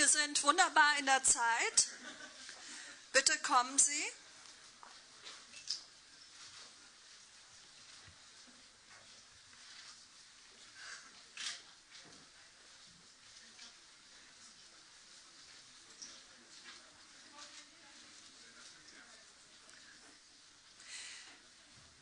wir sind wunderbar in der Zeit. Bitte kommen Sie.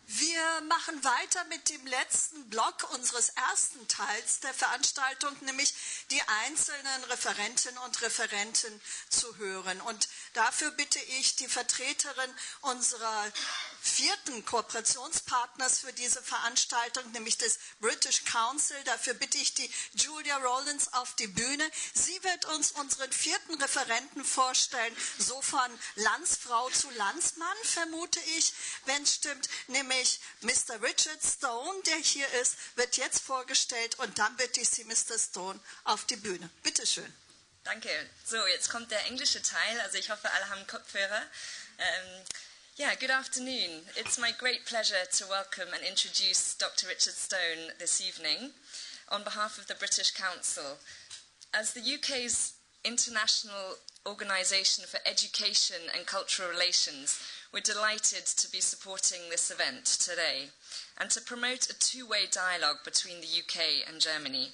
Wir machen weiter mit dem letzten Block unseres ersten Teils der Veranstaltung, nämlich die einzelnen Referentinnen und Referenten zu hören. Und dafür bitte ich die Vertreterin unserer vierten Kooperationspartners für diese Veranstaltung, nämlich des British Council. Dafür bitte ich die Julia Rollins auf die Bühne. Sie wird uns unseren vierten Referenten vorstellen, so von Landsfrau zu Landsmann, vermute ich, wenn es stimmt, nämlich nämlich Mr. Richard Stone, der hier ist, wird jetzt vorgestellt und dann wird Sie, Mr. Stone, auf die Bühne. Bitte schön. Danke. So, jetzt kommt der englische Teil. Also ich hoffe, alle haben Kopfhörer. Ähm, yeah, good afternoon. It's my great pleasure to welcome and introduce Dr. Richard Stone this evening on behalf of the British Council. As the UK's international organisation for education and cultural relations, we're delighted to be supporting this event today and to promote a two way dialogue between the UK and Germany.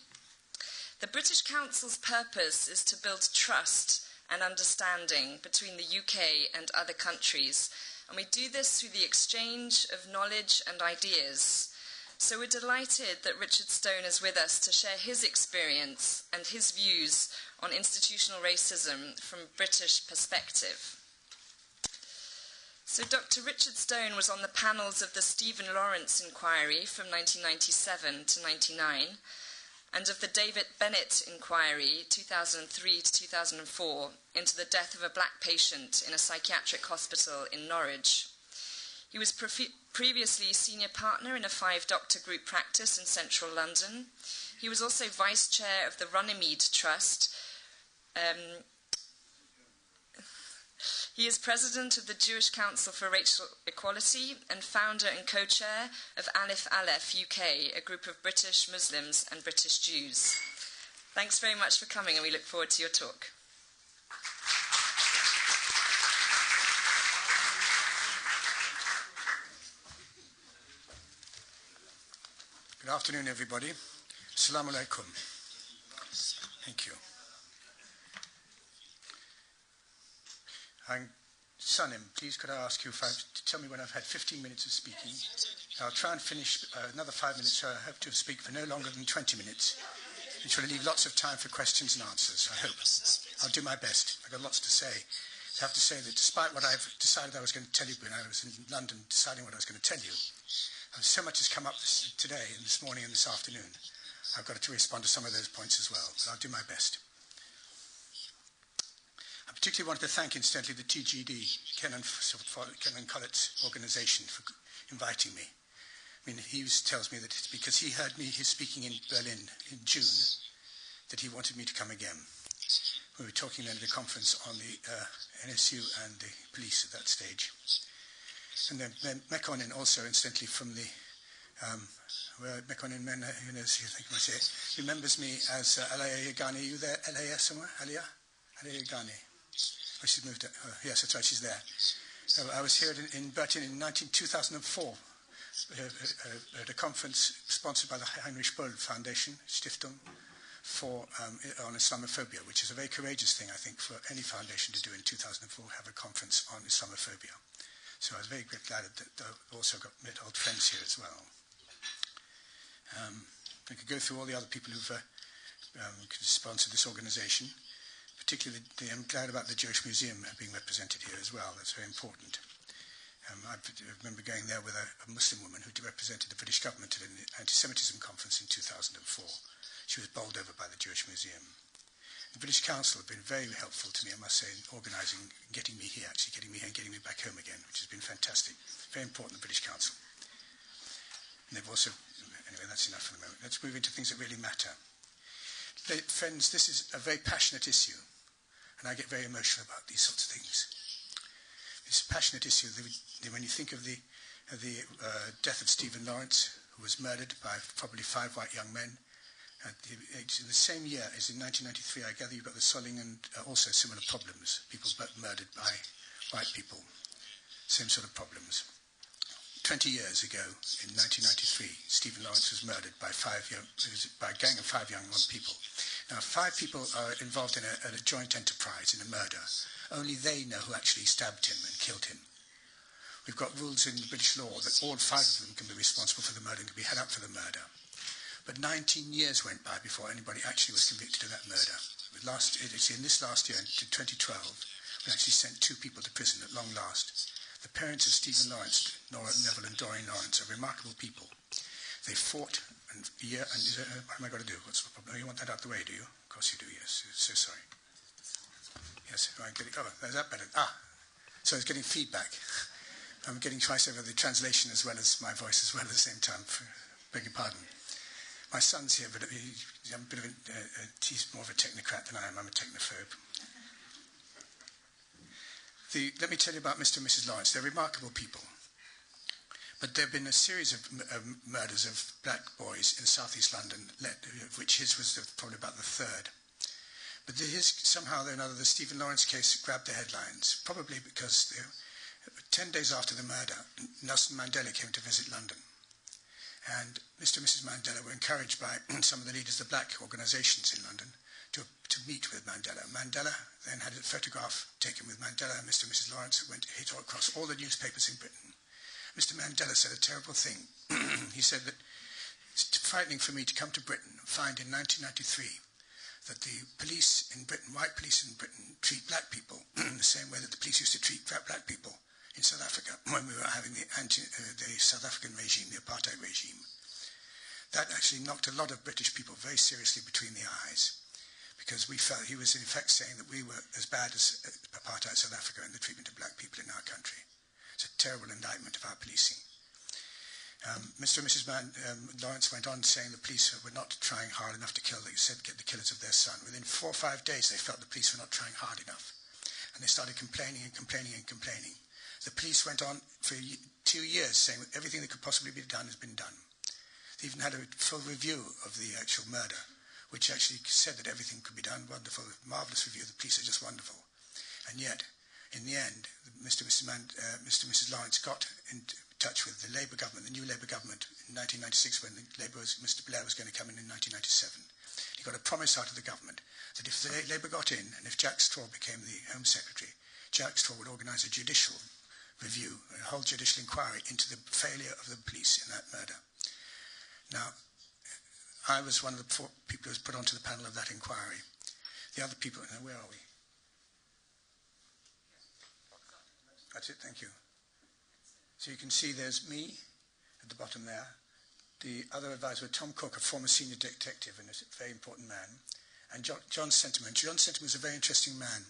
The British Council's purpose is to build trust and understanding between the UK and other countries, and we do this through the exchange of knowledge and ideas. So we're delighted that Richard Stone is with us to share his experience and his views on institutional racism from a British perspective. So, Dr. Richard Stone was on the panels of the Stephen Lawrence inquiry from 1997 to 99 and of the David Bennett inquiry 2003 to 2004 into the death of a black patient in a psychiatric hospital in Norwich. He was pre- previously senior partner in a five doctor group practice in central London. He was also vice chair of the Runnymede Trust. Um, he is president of the Jewish Council for Racial Equality and founder and co chair of Alif Aleph UK, a group of British Muslims and British Jews. Thanks very much for coming, and we look forward to your talk. Good afternoon, everybody. Assalamu alaikum. Thank you. I'm Sanim, please could I ask you to tell me when I've had 15 minutes of speaking. I'll try and finish uh, another five minutes, so I hope to speak for no longer than 20 minutes, which will leave lots of time for questions and answers, I hope. I'll do my best. I've got lots to say. I have to say that despite what I've decided I was going to tell you when I was in London deciding what I was going to tell you, uh, so much has come up this, today and this morning and this afternoon. I've got to respond to some of those points as well, but I'll do my best. I particularly wanted to thank, incidentally, the TGD, Kenan, Ken and Collett's organization, for inviting me. I mean, he tells me that it's because he heard me his speaking in Berlin in June, that he wanted me to come again. We were talking then at a conference on the uh, NSU and the police at that stage. And then Mekonnen also, incidentally, from the um, well, Mekonnen Men, knows, I think I say remembers me as uh, Alaya Yagani. Are you there, Alaya somewhere? Alaya? Alaya Yagani. Oh, she's moved. Oh, yes, that's right, she's there. So I was here in, in Berlin in 19, 2004 uh, uh, at a conference sponsored by the Heinrich Böll Foundation, Stiftung, for, um, on Islamophobia, which is a very courageous thing, I think, for any foundation to do in 2004, have a conference on Islamophobia. So I was very glad that I also got met old friends here as well. Um, I could go through all the other people who've uh, um, sponsored this organization particularly I'm glad about the Jewish Museum being represented here as well. That's very important. Um, I remember going there with a, a, Muslim woman who represented the British government at an anti-Semitism conference in 2004. She was bowled over by the Jewish Museum. The British Council have been very helpful to me, I must say, in organising, getting me here, actually getting me here and getting me back home again, which has been fantastic. Very important, the British Council. And they've also, anyway, that's enough for the moment. Let's move into things that really matter. Friends, this is a very passionate issue. And I get very emotional about these sorts of things. It's a passionate issue. When you think of the, of the uh, death of Stephen Lawrence, who was murdered by probably five white young men, the, in the same year as in 1993, I gather you've got the Solingen, uh, also similar problems. People murdered by white people. Same sort of problems. 20 years ago, in 1993, Stephen Lawrence was murdered by, five young, by a gang of five young people. Now, five people are involved in a, a joint enterprise in a murder. Only they know who actually stabbed him and killed him. We've got rules in British law that all five of them can be responsible for the murder and can be held up for the murder. But 19 years went by before anybody actually was convicted of that murder. Last, it's in this last year, in 2012, we actually sent two people to prison at long last. The parents of Stephen Lawrence, Nora Neville and Doreen Lawrence, are remarkable people. They fought and year and uh, what am I going to do? What's the problem? You want that out the way, do you? Of course you do. Yes. So sorry. Yes. I get it. Oh, is that better? Ah. So it's getting feedback. I'm getting twice over the translation as well as my voice as well at the same time. For, beg your pardon. My son's here, but he's a bit of a, he's more of a technocrat than I am. I'm a technophobe. The, let me tell you about Mr. and Mrs. Lawrence. They're remarkable people. But there have been a series of, murders of black boys in southeast London, of which his was probably about the third. But his, somehow or another, the Stephen Lawrence case grabbed the headlines, probably because ten days after the murder, Nelson Mandela came to visit London. And Mr. and Mrs. Mandela were encouraged by some of the leaders of the black organizations in London to, to meet with Mandela. Mandela then had a photograph taken with Mandela and Mr. and Mrs. Lawrence, who went hit across all the newspapers in Britain. Mr. Mandela said a terrible thing. he said that it's frightening for me to come to Britain and find in 1993 that the police in Britain, white police in Britain, treat black people in the same way that the police used to treat black people in South Africa when we were having the, anti, uh, the South African regime, the apartheid regime. That actually knocked a lot of British people very seriously between the eyes because we felt he was in effect saying that we were as bad as uh, apartheid South Africa in the treatment of black people in our country. A terrible indictment of our policing. Um, Mr. and Mrs. Man, um, Lawrence went on saying the police were not trying hard enough to kill, they said, get the killers of their son. Within four or five days, they felt the police were not trying hard enough. And they started complaining and complaining and complaining. The police went on for two years saying that everything that could possibly be done has been done. They even had a full review of the actual murder, which actually said that everything could be done. Wonderful, marvelous review. The police are just wonderful. And yet, in the end, Mr. Mr. Man, uh, Mr. Mrs. Lawrence got in touch with the Labour government, the new Labour government, in 1996 when was, Mr. Blair was going to come in in 1997. He got a promise out of the government that if the Labour got in and if Jack Straw became the Home Secretary, Jack Straw would organise a judicial review, a whole judicial inquiry into the failure of the police in that murder. Now, I was one of the people who was put onto the panel of that inquiry. The other people, where are we? That's it, thank you. So you can see there's me at the bottom there. The other advisor, Tom Cook, a former senior detective and a very important man. And John, John Sentamu. John Sentamu was a very interesting man.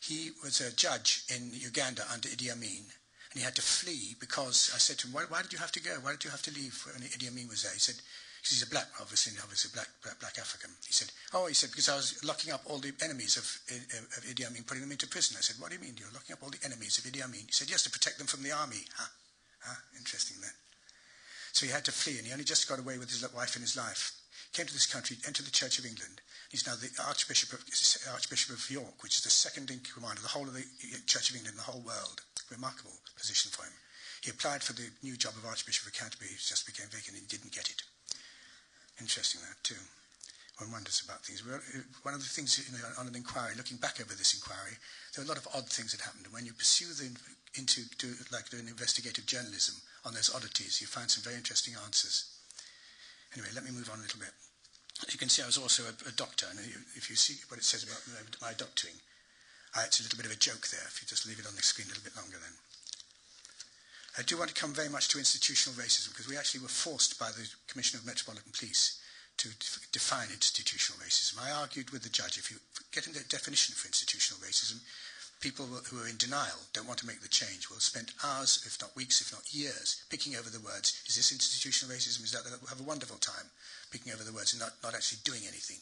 He was a judge in Uganda under Idi Amin, and he had to flee because I said to him, why, why, did you have to go? Why did you have to leave when Idi Amin was there? He said, he's a black, obviously, obviously black, black, black African. He said, oh, he said, because I was locking up all the enemies of, of Idi Amin, putting them into prison. I said, what do you mean you're locking up all the enemies of Idi Amin? He said, yes, to protect them from the army. Huh? Huh? Interesting, then. So he had to flee, and he only just got away with his wife and his life. Came to this country, entered the Church of England, He's now the Archbishop of, Archbishop of York, which is the second in command of the whole of the uh, Church of England, the whole world. Remarkable position for him. He applied for the new job of Archbishop of Canterbury, just became vacant, and he didn't get it. Interesting that too. One wonders about things. One of the things you know, on an inquiry, looking back over this inquiry, there were a lot of odd things that happened. And when you pursue the, into do, like doing investigative journalism on those oddities, you find some very interesting answers. Anyway, let me move on a little bit. As you can see, I was also a, a doctor, and if you see what it says about my doctoring, uh, it's a little bit of a joke there, if you just leave it on the screen a little bit longer then. I do want to come very much to institutional racism, because we actually were forced by the Commissioner of Metropolitan Police to define institutional racism. I argued with the judge, if you get into a definition for institutional racism, people who are in denial, don't want to make the change, will spend hours, if not weeks, if not years, picking over the words. Is this institutional racism? Is that? They'll have a wonderful time picking over the words and not, not actually doing anything.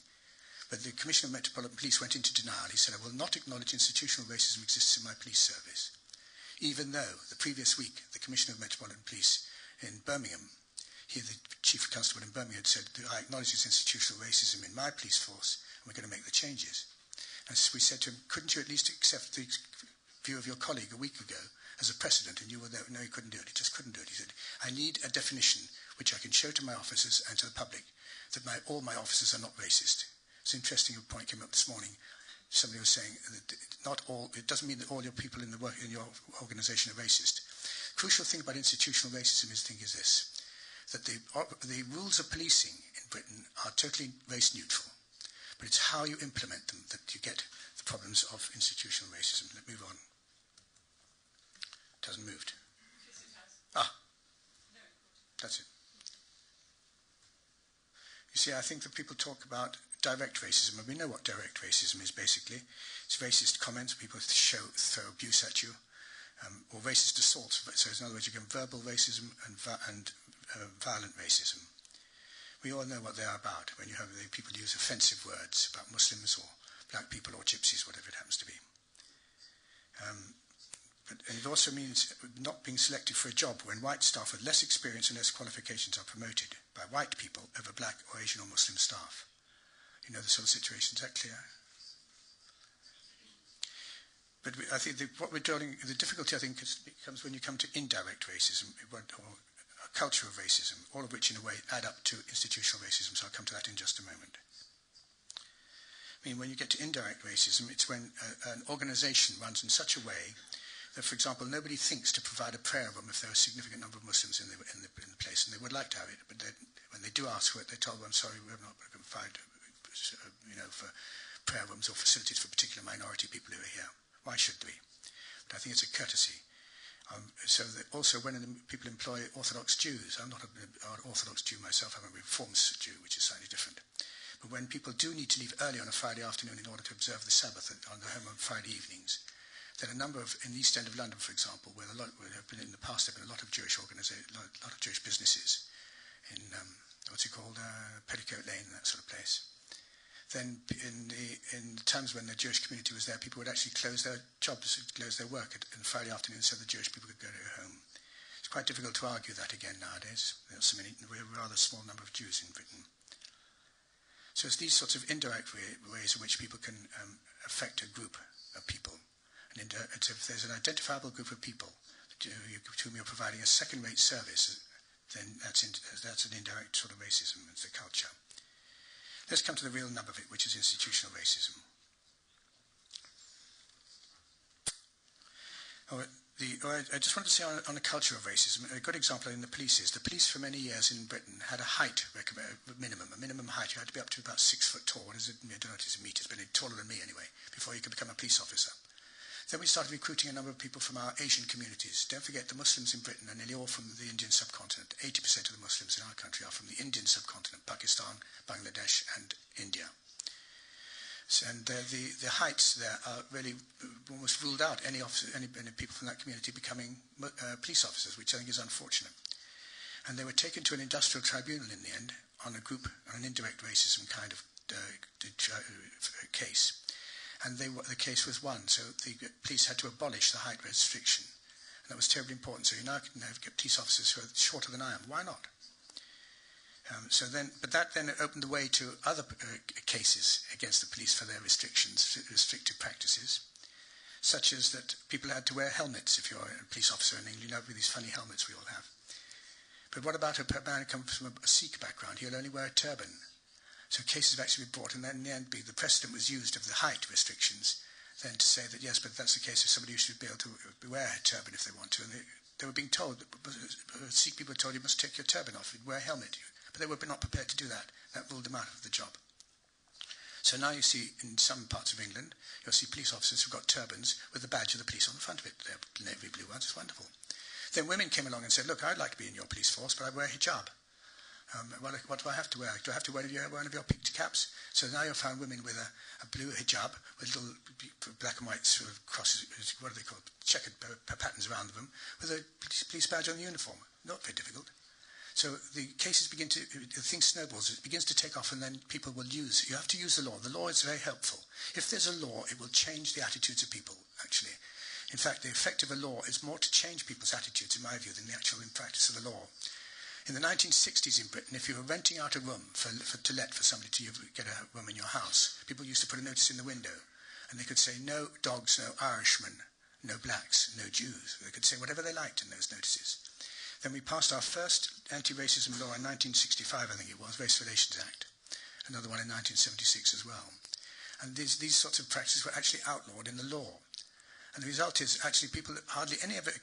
But the Commissioner of Metropolitan Police went into denial. He said, I will not acknowledge institutional racism exists in my police service. Even though the previous week, the Commissioner of Metropolitan Police in Birmingham, he, the chief constable in Birmingham, had said, I acknowledge this institutional racism in my police force, and we're going to make the changes. And so we said to him, couldn't you at least accept the view of your colleague a week ago as a precedent? And you were there, no, he couldn't do it. He just couldn't do it. He said, I need a definition which I can show to my officers and to the public that my, all my officers are not racist. It's interesting, a point came up this morning. Somebody was saying that not all, it doesn't mean that all your people in, the work, in your organization are racist. Crucial thing about institutional racism is, thing is this, that the, the rules of policing in Britain are totally race neutral, but it's how you implement them that you get the problems of institutional racism. Let's move on. It hasn't moved. Ah, that's it. You see, I think that people talk about direct racism, and we know what direct racism is basically. It's racist comments, people show, throw abuse at you, um, or racist assault. So, in other words, you get verbal racism and, and uh, violent racism. We all know what they are about when you have people use offensive words about Muslims or black people or gypsies, whatever it happens to be. Um, but, it also means not being selected for a job when white staff with less experience and less qualifications are promoted by white people over black or Asian or Muslim staff. You know the sort of situation. Is that clear? But we, I think the, what we're dealing, the difficulty I think is, comes when you come to indirect racism or a culture of racism, all of which in a way add up to institutional racism. So I'll come to that in just a moment. I mean, when you get to indirect racism, it's when an organization runs in such a way that, for example, nobody thinks to provide a prayer room if there are a significant number of Muslims in the, in the, in the place, and they would like to have it, but when they do ask for it, they're told, well, I'm sorry, we have not provided, you know, for prayer rooms or facilities for particular minority people who are here. Why should we? But I think it's a courtesy. Um, so also when people employ Orthodox Jews, I'm not an Orthodox Jew myself, I'm a Reformed Jew, which is slightly different. But when people do need to leave early on a Friday afternoon in order to observe the Sabbath on the home on Friday evenings, are a number of, in the East End of London, for example, where, lot, where there have been in the past, there have been a lot of Jewish organizations, a lot of Jewish businesses in, um, what's it called, uh, Petticoat Lane, that sort of place. Then in the, in the times when the Jewish community was there, people would actually close their jobs, close their work on Friday afternoon so the Jewish people could go to home. It's quite difficult to argue that again nowadays. There's a rather small number of Jews in Britain. So it's these sorts of indirect ways in which people can um, affect a group of people and if there's an identifiable group of people to, whom you're providing a second-rate service, then that's, in, that's an indirect sort of racism. It's a culture. Let's come to the real nub of it, which is institutional racism. Oh, the, oh, I just wanted to say on, on, the culture of racism, a good example in the police is the police for many years in Britain had a height minimum, a minimum height. You had to be up to about six foot tall. What is it? I don't know if it is in meters, but taller than me anyway, before you could become a police officer. Then we started recruiting a number of people from our Asian communities. Don't forget the Muslims in Britain are nearly all from the Indian subcontinent. 80% of the Muslims in our country are from the Indian subcontinent, Pakistan, Bangladesh, and India. So, and uh, the, the heights there are really almost ruled out any, officer, any, any people from that community becoming uh, police officers, which I think is unfortunate. And they were taken to an industrial tribunal in the end on a group, on an indirect racism kind of uh, case and they, the case was won. So the police had to abolish the height restriction. And that was terribly important. So you now can have police officers who are shorter than I am. Why not? Um, so then, but that then opened the way to other uh, cases against the police for their restrictions, restrictive practices, such as that people had to wear helmets if you're a police officer in England. You know, with these funny helmets we all have. But what about a man who comes from a Sikh background? He'll only wear a turban. So cases have actually been brought, and then in the end, the precedent was used of the height restrictions, then to say that yes, but that's the case of somebody should be able to wear a turban if they want to. And they, they were being told, uh, Sikh people were told you must take your turban off, you'd wear a helmet, but they were not prepared to do that. That ruled them out of the job. So now you see in some parts of England, you'll see police officers who've got turbans with the badge of the police on the front of it. They're navy blue ones, it's wonderful. Then women came along and said, look, I'd like to be in your police force, but I wear hijab. Um, what, what, do I have to wear? Do I have to wear one of your peaked caps? So now you'll find women with a, a, blue hijab with little black and white sort of crosses, what are they called? Checkered patterns around them, with a police badge on the uniform. Not very difficult. So the cases begin to, the thing snowballs, it begins to take off and then people will use, you have to use the law. The law is very helpful. If there's a law, it will change the attitudes of people, actually. In fact, the effect of a law is more to change people's attitudes, in my view, than the actual in practice of the law. In the 1960s in Britain, if you were renting out a room for, for, to let for somebody to get a room in your house, people used to put a notice in the window and they could say, no dogs, no Irishmen, no blacks, no Jews. They could say whatever they liked in those notices. Then we passed our first anti-racism law in 1965, I think it was, Race Relations Act. Another one in 1976 as well. And these, these sorts of practices were actually outlawed in the law. And the result is actually people, hardly any of it,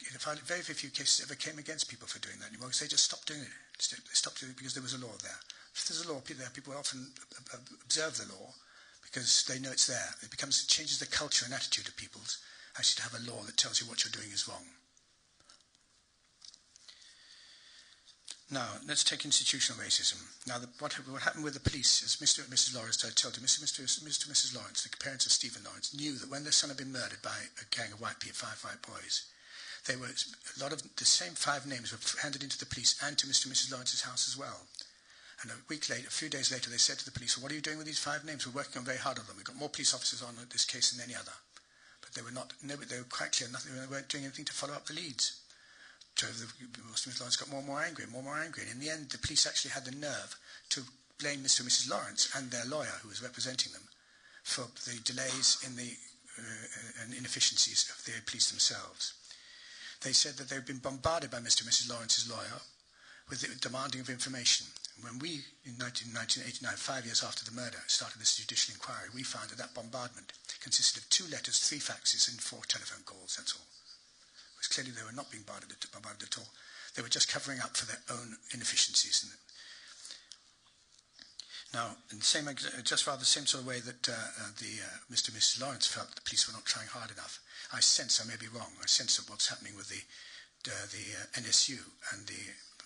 very, few cases ever came against people for doing that anymore because they just stopped doing it. They stopped doing it because there was a law there. If there's a law there, people often observe the law because they know it's there. It becomes, it changes the culture and attitude of people's actually to have a law that tells you what you're doing is wrong. Now, let's take institutional racism. Now, the, what, what, happened with the police, as Mr. and Mrs. Lawrence told you, Mr. Mr. Mr. and Mrs. Lawrence, the parents of Stephen Lawrence, knew that when their son had been murdered by a gang of white people, five white boys, they were, a lot of the same five names were handed into the police and to Mr. and Mrs. Lawrence's house as well. And a week later, a few days later, they said to the police, what are you doing with these five names? We're working on very hard on them. We've got more police officers on this case than any other. But they were not, no, they were quite clear, nothing, they weren't doing anything to follow up the leads drove the Lawrence got more and more angry, more and more angry. And in the end, the police actually had the nerve to blame Mr. and Mrs. Lawrence and their lawyer, who was representing them, for the delays in the uh, and inefficiencies of the police themselves. They said that they'd been bombarded by Mr. and Mrs. Lawrence's lawyer with the demanding of information. When we, in 1989, five years after the murder, started this judicial inquiry, we found that that bombardment consisted of two letters, three faxes, and four telephone calls. That's all because clearly they were not being bombarded, at all. They were just covering up for their own inefficiencies. Now, in the same, just rather the same sort of way that uh, uh, the uh, Mr. and Mrs. Lawrence felt the police were not trying hard enough, I sense I may be wrong. I sense that what's happening with the uh, the uh, NSU and the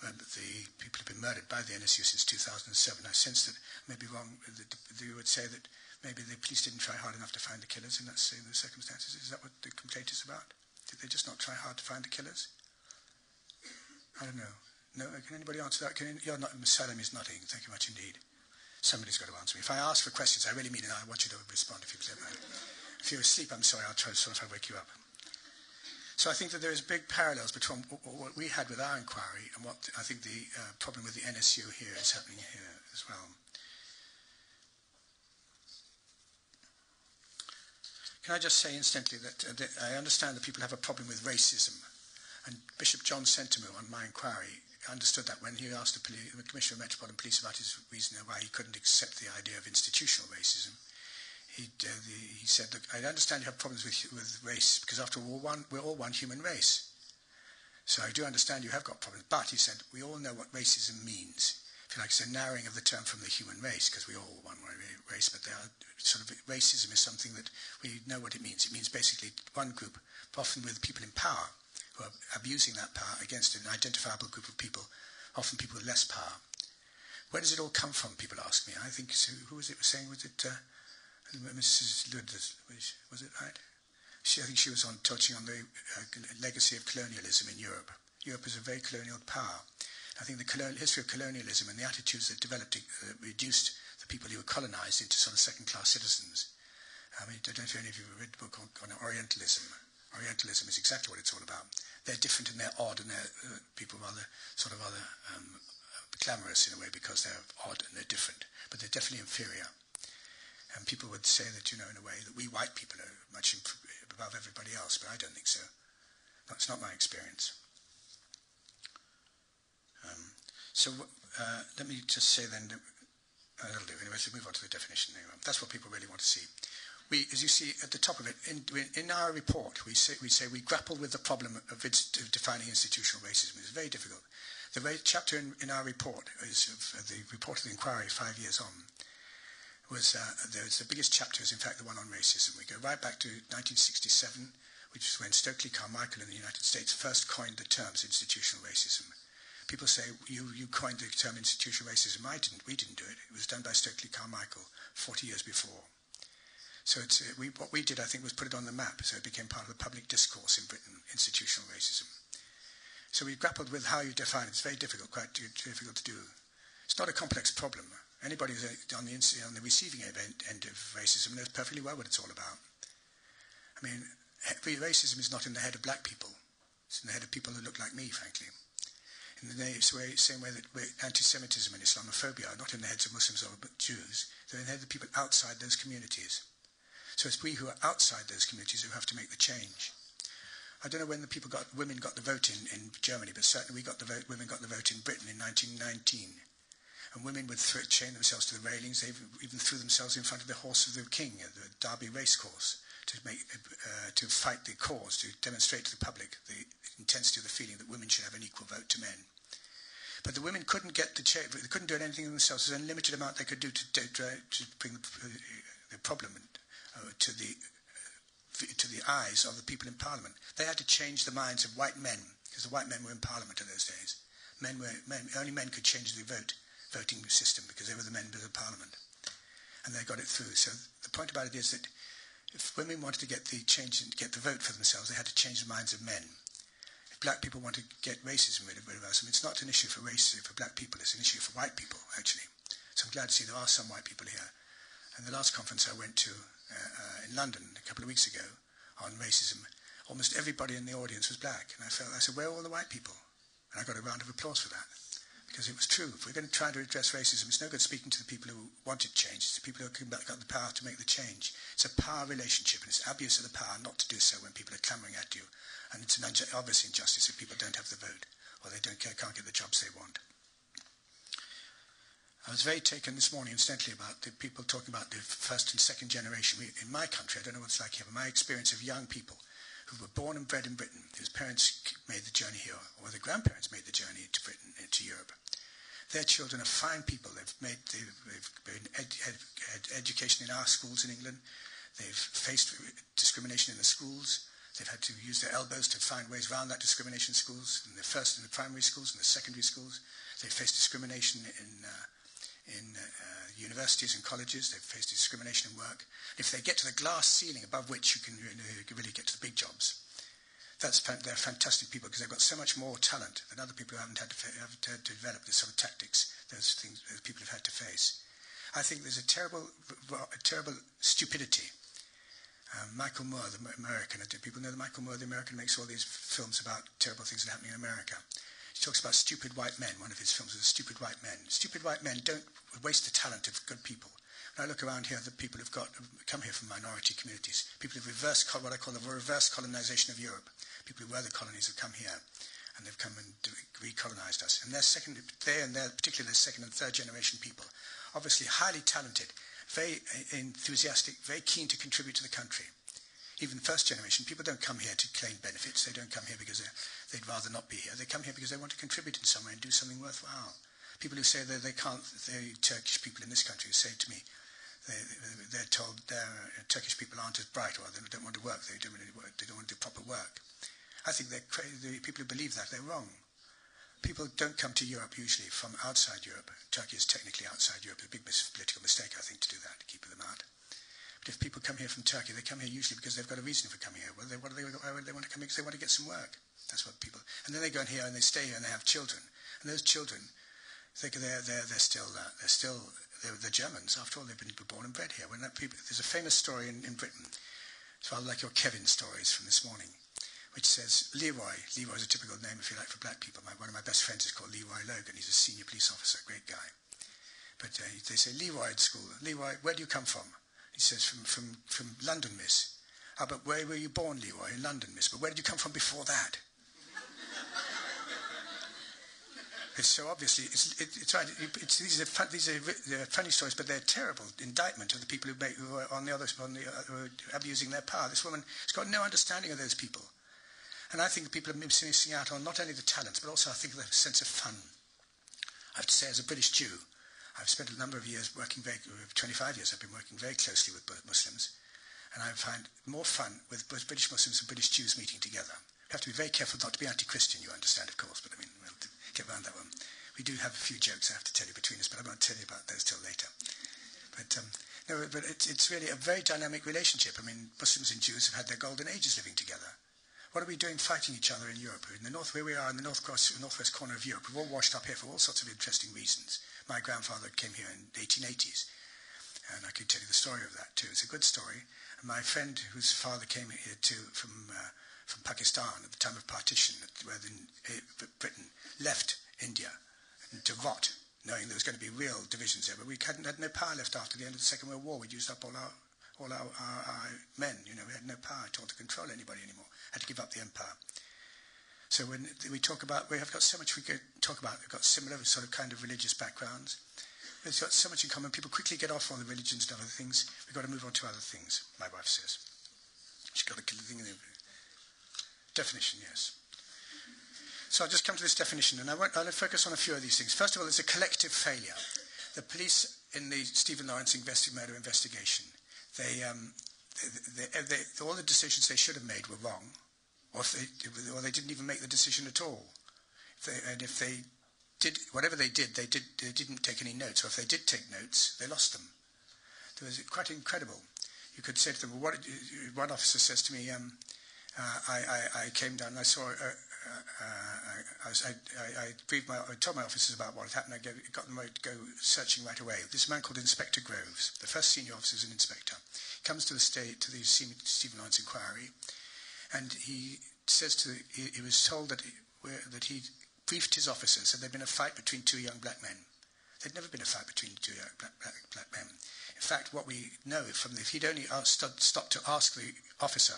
uh, the people who've been murdered by the NSU since 2007. I sense that I may be wrong. That you would say that maybe the police didn't try hard enough to find the killers in, that, in those circumstances. Is that what the complaint is about? Did they just not try hard to find the killers? I don't know. No, can anybody answer that? Can, you're not, Salem is nodding. Thank you much indeed. Somebody's got to answer me. If I ask for questions, I really mean it. I want you to respond if you please. If you're asleep, I'm sorry. I'll try to sort of wake you up. So I think that there is big parallels between what we had with our inquiry and what I think the uh, problem with the NSU here is happening here as well. Can I just say instantly that, uh, I understand that people have a problem with racism. And Bishop John Sentamu on my inquiry understood that when he asked the, the Commissioner of Metropolitan Police about his reason why he couldn't accept the idea of institutional racism. He, uh, the, he said, look, I understand you have problems with, with race because after all, one, we're all one human race. So I do understand you have got problems. But, he said, we all know what racism means if you like, it's a narrowing of the term from the human race, because we all one race, but are sort of racism is something that we know what it means. It means basically one group, often with people in power, who are abusing that power against an identifiable group of people, often people with less power. Where does it all come from? People ask me. I think so, who was it was saying? Was it uh, Mrs. Luders? Was it right? She, I think she was on touching on the uh, legacy of colonialism in Europe. Europe is a very colonial power. I think the history of colonialism and the attitudes that developed uh, reduced the people who were colonized into sort of second-class citizens. I mean, I don't know if any of you have read the book on, on Orientalism. Orientalism is exactly what it's all about. They're different and they're odd and they're uh, people rather sort of rather um, glamorous in a way because they're odd and they're different, but they're definitely inferior. And people would say that, you know, in a way that we white people are much above everybody else, but I don't think so. That's not my experience. Um, so uh, let me just say then, uh, that'll do. Anyway, let's move on to the definition. Anyway. That's what people really want to see. We, as you see at the top of it, in, in our report, we say, we say we grapple with the problem of, of defining institutional racism. It's very difficult. The very chapter in, in our report is of the report of the inquiry five years on. Was uh, the biggest chapter is in fact the one on racism. We go right back to 1967, which is when Stokely Carmichael in the United States first coined the terms institutional racism. People say, you, you coined the term institutional racism. I didn't. We didn't do it. It was done by Stokely Carmichael 40 years before. So it's, uh, we, what we did, I think, was put it on the map. So it became part of the public discourse in Britain, institutional racism. So we grappled with how you define it. It's very difficult, quite difficult to do. It's not a complex problem. Anybody who's on the, on the receiving end of racism knows perfectly well what it's all about. I mean, racism is not in the head of black people. It's in the head of people who look like me, frankly. In the same way that anti-Semitism and Islamophobia are not in the heads of Muslims or Jews, they're in the heads of people outside those communities. So it's we who are outside those communities who have to make the change. I don't know when the people got women got the vote in, in Germany, but certainly we got the vote. Women got the vote in Britain in 1919, and women would chain themselves to the railings. They even threw themselves in front of the horse of the king at the Derby racecourse to make uh, to fight the cause, to demonstrate to the public the intensity of the feeling that women should have an equal vote to men. But the women couldn't get the cha- they couldn't do anything themselves. There's a limited amount they could do to, to, to bring the, uh, the problem uh, to the to the eyes of the people in Parliament. They had to change the minds of white men, because the white men were in Parliament in those days. Men were, men, only men could change the vote, voting system because they were the members of Parliament. And they got it through. So the point about it is that if women wanted to get the change and get the vote for themselves, they had to change the minds of men. If black people want to get racism rid of, rid of us, it's not an issue for racism for black people, it's an issue for white people, actually. So I'm glad to see there are some white people here. And the last conference I went to uh, uh, in London a couple of weeks ago on racism, almost everybody in the audience was black. And I felt, I said, where are all the white people? And I got a round of applause for that. Because it was true. If we're going to try to address racism, it's no good speaking to the people who wanted change. It's the people who have got the power to make the change. It's a power relationship, and it's abuse of the power not to do so when people are clamoring at you. And it's an obvious injustice if people don't have the vote or they don't, can't get the jobs they want. I was very taken this morning, incidentally, about the people talking about the first and second generation. In my country, I don't know what it's like here, but my experience of young people who were born and bred in Britain, whose parents made the journey here, or their grandparents made the journey to Britain, to Europe. Their children are fine people. They've made, they've, they've been ed, ed, had education in our schools in England. They've faced discrimination in the schools. They've had to use their elbows to find ways around that discrimination in schools, in the first in the primary schools and the secondary schools. They've faced discrimination in uh, in uh, universities and colleges. They've faced discrimination in work. If they get to the glass ceiling above which you can really get to the big jobs, that's they're fantastic people because they've got so much more talent than other people who haven't had to, have to, develop the sort of tactics those things those people have had to face. I think there's a terrible, a terrible stupidity. Um, Michael Moore, the American, people know that Michael Moore, the American, makes all these films about terrible things that are happening in America. He talks about stupid white men. One of his films is Stupid White Men. Stupid white men don't waste the talent of good people. When I look around here, the people who've got come here from minority communities, people who've reversed what I call the reverse colonization of Europe. People who were the colonies have come here, and they've come and recolonized us. And they're second, they and they're particularly the second and third generation people, obviously highly talented, very uh, enthusiastic, very keen to contribute to the country even first generation, people don't come here to claim benefits. They don't come here because they'd rather not be here. They come here because they want to contribute in some way and do something worthwhile. People who say that they can't, the Turkish people in this country say to me, they, they're told Turkish people aren't as bright or they don't want to work, they don't, really work, they don't want to do proper work. I think. The people who believe that, they're wrong. People don't come to Europe usually from outside Europe. Turkey is technically outside Europe. It's a big political mistake, I think, to do that, to keep them out if people come here from Turkey, they come here usually because they've got a reason for coming here. Well, they, what do they, why would they want to come here? Because they want to get some work. That's what people. And then they go in here and they stay here and they have children. And those children, they, they're, they're, they're still uh, they're still they're, they're Germans. After all, they've been born and bred here. When people, there's a famous story in, in Britain. It's rather like your Kevin stories from this morning, which says Leroy. Leroy is a typical name, if you like, for black people. My, one of my best friends is called Leroy Logan. He's a senior police officer, great guy. But uh, they say Leroy at school. Leroy, where do you come from? He says, from, from, from London, miss. Ah, but where were you born, Leroy? In London, miss. But where did you come from before that? it's so obviously, it's, it, it's right. It's, these are, these are funny stories, but they're terrible indictment of the people who, make, who are on the other, on the, uh, abusing their power. This woman has got no understanding of those people. And I think people are missing out on not only the talents, but also I think the sense of fun. I have to say, as a British Jew, I've spent a number of years working very, 25 years I've been working very closely with Muslims, and I find more fun with British Muslims and British Jews meeting together. You have to be very careful not to be anti-Christian, you understand, of course, but I mean, we'll get around that one. We do have a few jokes I have to tell you between us, but I won't tell you about those till later. But um, no, but it's really a very dynamic relationship. I mean, Muslims and Jews have had their golden ages living together. What are we doing fighting each other in Europe? In the north, where we are in the north cross, northwest corner of Europe, we've all washed up here for all sorts of interesting reasons. My grandfather came here in the 1880s, and I could tell you the story of that too. It's a good story. And my friend, whose father came here too from uh, from Pakistan at the time of partition, where the, uh, Britain left India, to rot, knowing there was going to be real divisions there. But we hadn't had no power left after the end of the Second World War. We'd used up all our all our, our, our men. You know, we had no power at all to control anybody anymore. Had to give up the empire. So when we talk about, we have got so much we could talk about. We've got similar sort of kind of religious backgrounds. We've got so much in common. People quickly get off on the religions and other things. We've got to move on to other things, my wife says. She's got a thing in the definition, yes. So I'll just come to this definition, and I won't, I'll focus on a few of these things. First of all, there's a collective failure. The police in the Stephen Lawrence murder investigation, they, um, they, they, all the decisions they should have made were wrong, or, they, or they didn't even make the decision at all. If and if they did whatever they did, they did they didn't take any notes, or if they did take notes, they lost them. It was quite incredible. You could say to them, well, what, one officer says to me, um, uh, I, I, I, came down and I saw, I, I, I, my, I, told my officers about what had happened. I got them to go searching right away. This man called Inspector Groves, the first senior officer is an inspector, comes to the state to the Stephen Lawrence inquiry, and he says to he, he was told that he, that he briefed his officers that there'd been a fight between two young black men. There'd never been a fight between two young black, black, black men. In fact, what we know from the, if he'd only asked, stopped to ask the officer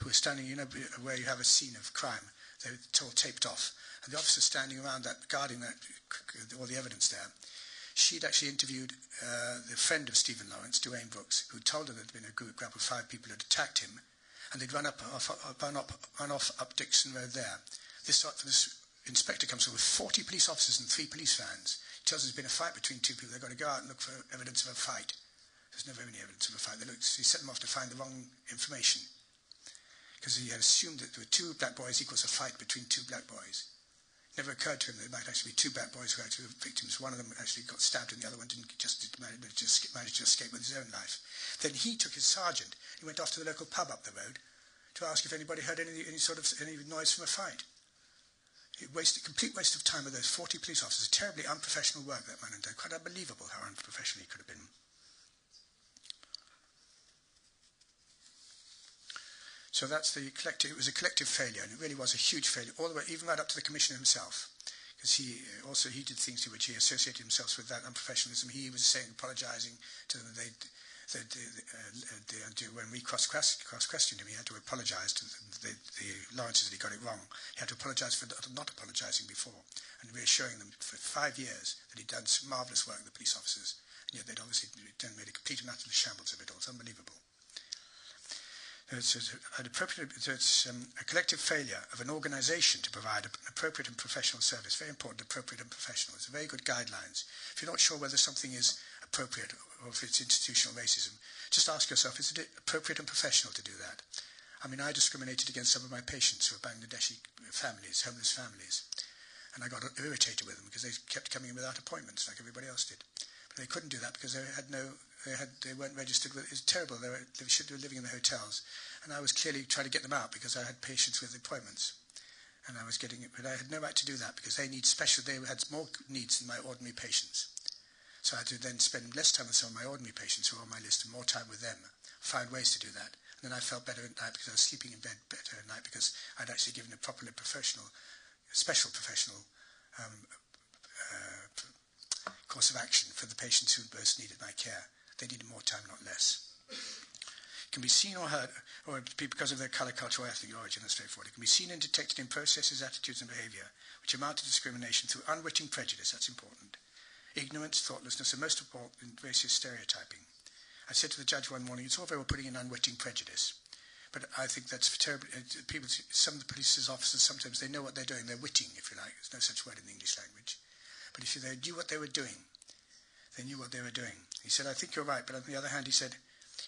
who was standing, you know, where you have a scene of crime, they were all taped off, and the officer standing around that, guarding that, all the evidence there, she'd actually interviewed uh, the friend of Stephen Lawrence, Duwayne Brooks, who told her there'd been a group, of five people who had attacked him, and they'd run up, off, run up, run off up Dickson Road there. This, this inspector comes in with 40 police officers and three police vans. He tells us there's been a fight between two people. They've got to go out and look for evidence of a fight. There's never any evidence of a fight. They looked, he sent them off to find the wrong information because he had assumed that there were two black boys equals a fight between two black boys. It never occurred to him that it might actually be two black boys who were actually victims. One of them actually got stabbed and the other one didn't just manage to, escape with his own life. Then he took his sergeant. He went off to the local pub up the road to ask if anybody heard any, any sort of any noise from a fight. It wasted, a complete waste of time with those 40 police officers. Terribly unprofessional work that man did. Quite unbelievable how unprofessional he could have been. So that's the collective. It was a collective failure, and it really was a huge failure, all the way, even right up to the commissioner himself, because he uh, also he did things to which he associated himself with that unprofessionalism. He was saying, apologising to them. They, they, they, uh, when we cross questioned him, he had to apologise to the, the, the Lawrences that he got it wrong. He had to apologise for not apologising before, and reassuring them for five years that he'd done some marvellous work, the police officers, and yet they'd obviously done made a complete and utter shambles of it all. It's unbelievable. It's, appropriate, it's um, a collective failure of an organisation to provide an appropriate and professional service. Very important, appropriate and professional. It's very good guidelines. If you're not sure whether something is appropriate or if it's institutional racism, just ask yourself, is it appropriate and professional to do that? I mean, I discriminated against some of my patients who were Bangladeshi families, homeless families. And I got irritated with them because they kept coming in without appointments like everybody else did. But they couldn't do that because they had no they, had, they weren't registered it was terrible. They, were, they should be living in the hotels. And I was clearly trying to get them out because I had patients with appointments. And I was getting it, but I had no right to do that because they need special, they had more needs than my ordinary patients. So I had to then spend less time with some of my ordinary patients who were on my list and more time with them, find ways to do that. And then I felt better at night because I was sleeping in bed better at night because I'd actually given a properly professional, special professional um, uh, course of action for the patients who most needed my care. They needed more time, not less. It can be seen or heard, or because of their colour, culture, or ethnic origin, that's straightforward. It can be seen and detected in processes, attitudes, and behaviour which amount to discrimination through unwitting prejudice, that's important, ignorance, thoughtlessness, and most important, racist stereotyping. I said to the judge one morning, it's all very well putting in unwitting prejudice. But I think that's terrible. Uh, people, some of the police officers sometimes they know what they're doing. They're witting, if you like. There's no such word in the English language. But if they knew what they were doing, they knew what they were doing. He said, I think you're right, but on the other hand, he said,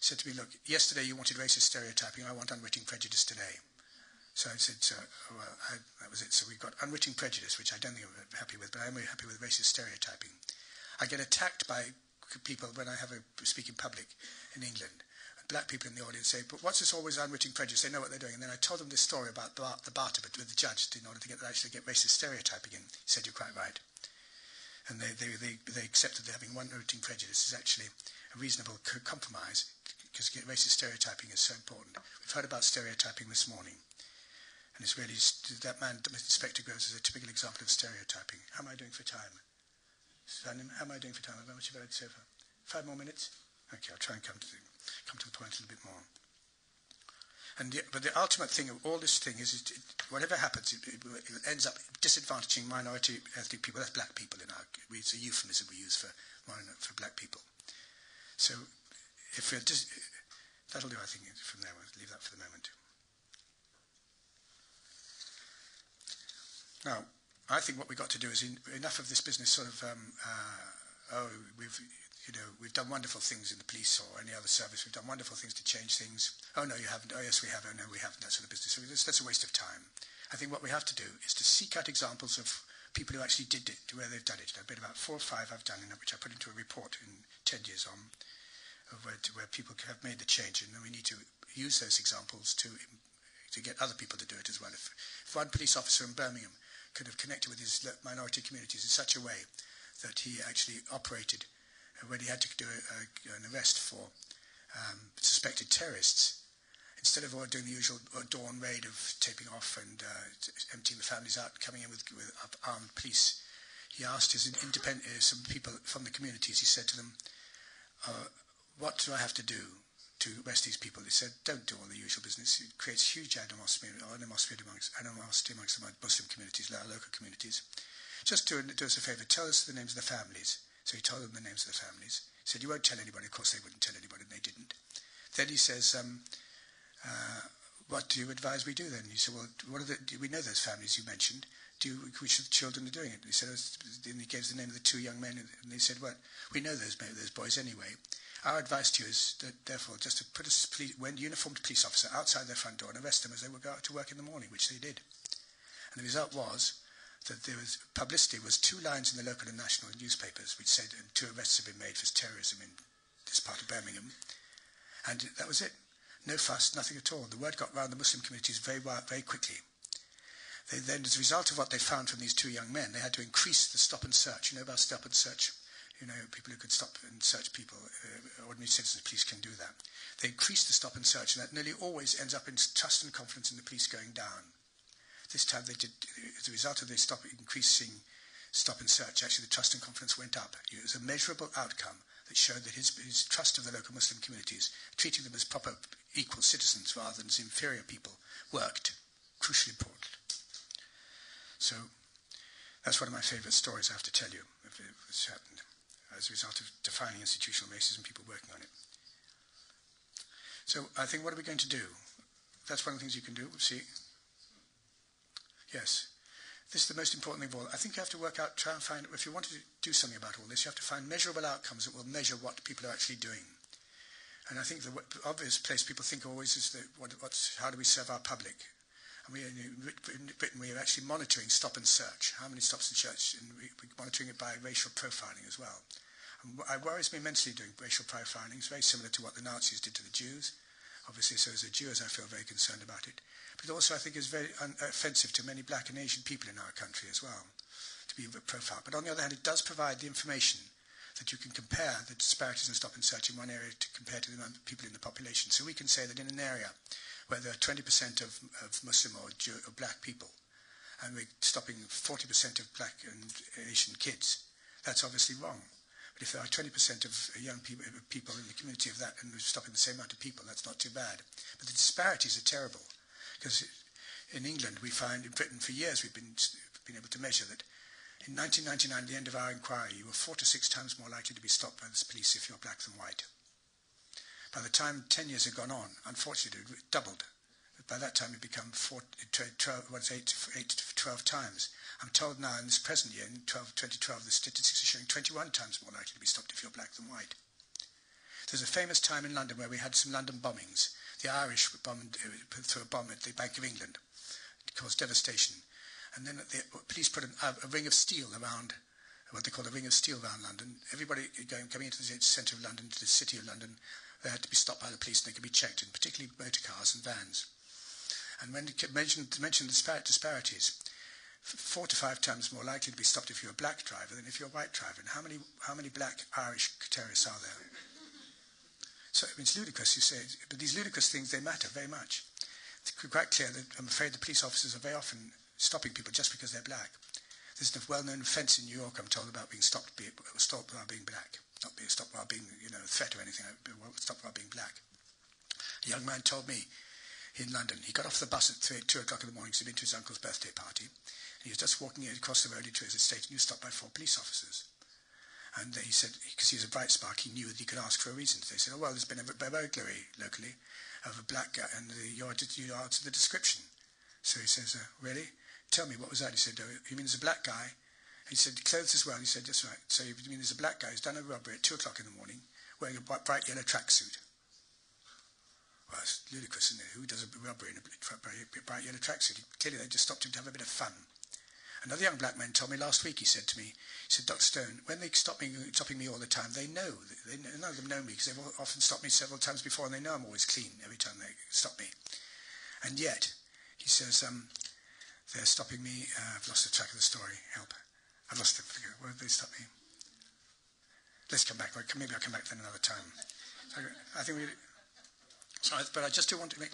said to me, look, yesterday you wanted racist stereotyping, I want unwitting prejudice today. So I said, so, well, I, that was it. So we got unwitting prejudice, which I don't think I'm happy with, but I'm happy with racist stereotyping. I get attacked by people when I have a speak in public in England. Black people in the audience say, but what's this always unwitting prejudice? They know what they're doing. And then I told them this story about the, the barter with the judge in order to get actually get racist stereotyping in. He said, you're quite right and they, they, they, they accepted that having unwitting prejudice is actually a reasonable compromise because racist stereotyping is so important. We've heard about stereotyping this morning. And it's really, that man, Inspector Groves, is a typical example of stereotyping. How am I doing for time? How am I doing for time? How much have I had so far? Five more minutes? Okay, I'll try and come to the, come to the point a little bit more. And the, but the ultimate thing of all this thing is, it, whatever happens, it, it, it, ends up disadvantaging minority ethnic people. That's black people in our. It's a euphemism we use for for black people. So, if we're dis, that'll do. I think from there we'll leave that for the moment. Now, I think what we've got to do is in, enough of this business sort of, um, uh, oh, we've, you know, we've done wonderful things in the police or any other service. We've done wonderful things to change things. Oh, no, you haven't. Oh, yes, we have. Oh, no, we haven't. That sort of business. So that's, a waste of time. I think what we have to do is to seek out examples of people who actually did it, where they've done it. I've been about four or five I've done, which I put into a report in 10 years on, of where, where people have made the change. And we need to use those examples to, to get other people to do it as well. If, if one police officer in Birmingham could have connected with his minority communities in such a way that he actually operated when he had to do a, a, an arrest for um, suspected terrorists. Instead of doing the usual dawn raid of taping off and uh, emptying the families out, coming in with, with armed police, he asked his independent, uh, some people from the communities. He said to them, uh, "What do I have to do to arrest these people. They said, don't do all the usual business. It creates huge animosity, animosity, amongst, animosity amongst the Muslim communities, our local communities. Just do, do us a favour, tell us the names of the families. So he told them the names of the families. He said, you won't tell anybody. Of course, they wouldn't tell anybody, and they didn't. Then he says, um, uh, what do you advise we do then? He said, well, what are the, do we know those families you mentioned? Do you, which of the children are doing it? He said, and he gave the name of the two young men, and they said, well, we know those, those boys anyway. Our advice to you is that, therefore, just to put a police, uniformed police officer outside their front door and arrest them as they would go out to work in the morning, which they did. And the result was that there was publicity was two lines in the local and national newspapers which said two arrests have been made for terrorism in this part of Birmingham, and that was it. No fuss, nothing at all. The word got round the Muslim communities very very quickly. They, then, as a result of what they found from these two young men, they had to increase the stop and search. You know about stop and search you know, people who could stop and search people, uh, ordinary citizens, police can do that. They increase the stop and search, and that nearly always ends up in trust and confidence in the police going down. This time did, as a result of the stop, increasing stop and search, actually the trust and confidence went up. It was a measurable outcome that showed that his, his trust of the local Muslim communities, treating them as proper equal citizens rather than as inferior people, worked. Crucially important. So that's one of my favourite stories I have to tell you if it was happened as a result of defining institutional racism, people working on it. So I think what are we going to do? That's one of the things you can do. See? Yes. This is the most important thing of all. I think you have to work out, try and find, if you want to do something about all this, you have to find measurable outcomes that will measure what people are actually doing. And I think the obvious place people think always is that what, how do we serve our public? And we, in Britain, we are actually monitoring stop and search. How many stops and search? And we, we're monitoring it by racial profiling as well. It worries me immensely doing racial profiling. It's very similar to what the Nazis did to the Jews. Obviously, so as a Jew, as I feel very concerned about it. But also, I think it's very offensive to many black and Asian people in our country as well, to be profiled. But on the other hand, it does provide the information that you can compare the disparities in stop and search in one area to compare to the number of people in the population. So we can say that in an area where there are 20% of, of Muslim or, Jew, or black people, and we're stopping 40% of black and Asian kids, that's obviously wrong. But if there are 20% of young people, people in the community of that and we're stopping the same amount of people, that's not too bad. But the disparities are terrible. Because in England, we find, in Britain, for years we've been, been able to measure that in 1999, at the end of our inquiry, you were four to six times more likely to be stopped by the police if you're black than white. By the time 10 years had gone on, unfortunately, it doubled. By that time, it had become four, 12, what is eight, eight to 12 times. I'm told now in this present year, in 12, 2012, the statistics are showing 21 times more likely to be stopped if you're black than white. There's a famous time in London where we had some London bombings. The Irish bombed, uh, threw a bomb at the Bank of England. It caused devastation. And then the police put a, a ring of steel around what they call a ring of steel around London. Everybody going, coming into the centre of London, to the city of London, they had to be stopped by the police and they could be checked, and particularly motor cars and vans. And when it mentioned, mentioned disparities, four to five times more likely to be stopped if you're a black driver than if you're a white driver. And how many, how many black Irish terrorists are there? So it's ludicrous, you say, but these ludicrous things, they matter very much. It's quite clear that I'm afraid the police officers are very often stopping people just because they're black. There's a well-known offence in New York, I'm told, about being stopped, be, stopped while being black, not being stopped while being, you know, a threat or anything, stopped while being black. A young man told me in London, he got off the bus at three, 2 o'clock in the morning, he'd been to his uncle's birthday party, and he was just walking across the road into his estate, and he was stopped by four police officers. And he said, because he was a bright spark, he knew that he could ask for a reason. They said, oh, well, there's been a burglary locally of a black guy, and the, you, you answer the description. So he says, uh, really? Tell me, what was that? He said, oh, you mean there's a black guy? He said, clothes as well. He said, that's right. So you mean there's a black guy who's done a robbery at 2 o'clock in the morning wearing a bright yellow tracksuit? Well, it's ludicrous, isn't it? Who does a robbery in a bright yellow tracksuit? Clearly they just stopped him to have a bit of fun. Another young black man told me last week, he said to me, he said, Dr. Stone, when they stop me, stopping me all the time, they know, they, none of them know me because they've often stopped me several times before and they know I'm always clean every time they stop me. And yet, he says, um, they're stopping me, uh, I've lost the track of the story, help. I've lost it, where did they stop me? Let's come back, maybe I'll come back then another time. I think we, sorry, but I just do want to make?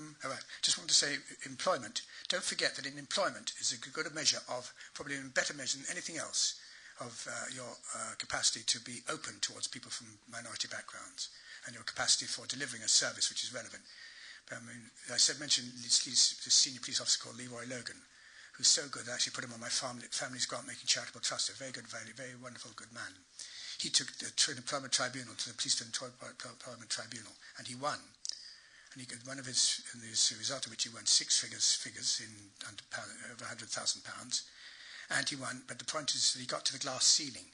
All right. Just want to say employment. Don't forget that in employment is a good measure of, probably a better measure than anything else, of uh, your uh, capacity to be open towards people from minority backgrounds and your capacity for delivering a service which is relevant. I mean, I said mentioned this, senior police officer called Leroy Logan, who's so good that I actually put him on my family, family's grant-making charitable trust. A very good, very, very wonderful, good man. He took the employment tribunal to the police employment tribunal, and he won and he got one of his, and his result of which he won six figures, figures in under pound, over hundred thousand pounds, and he won. But the point is that he got to the glass ceiling,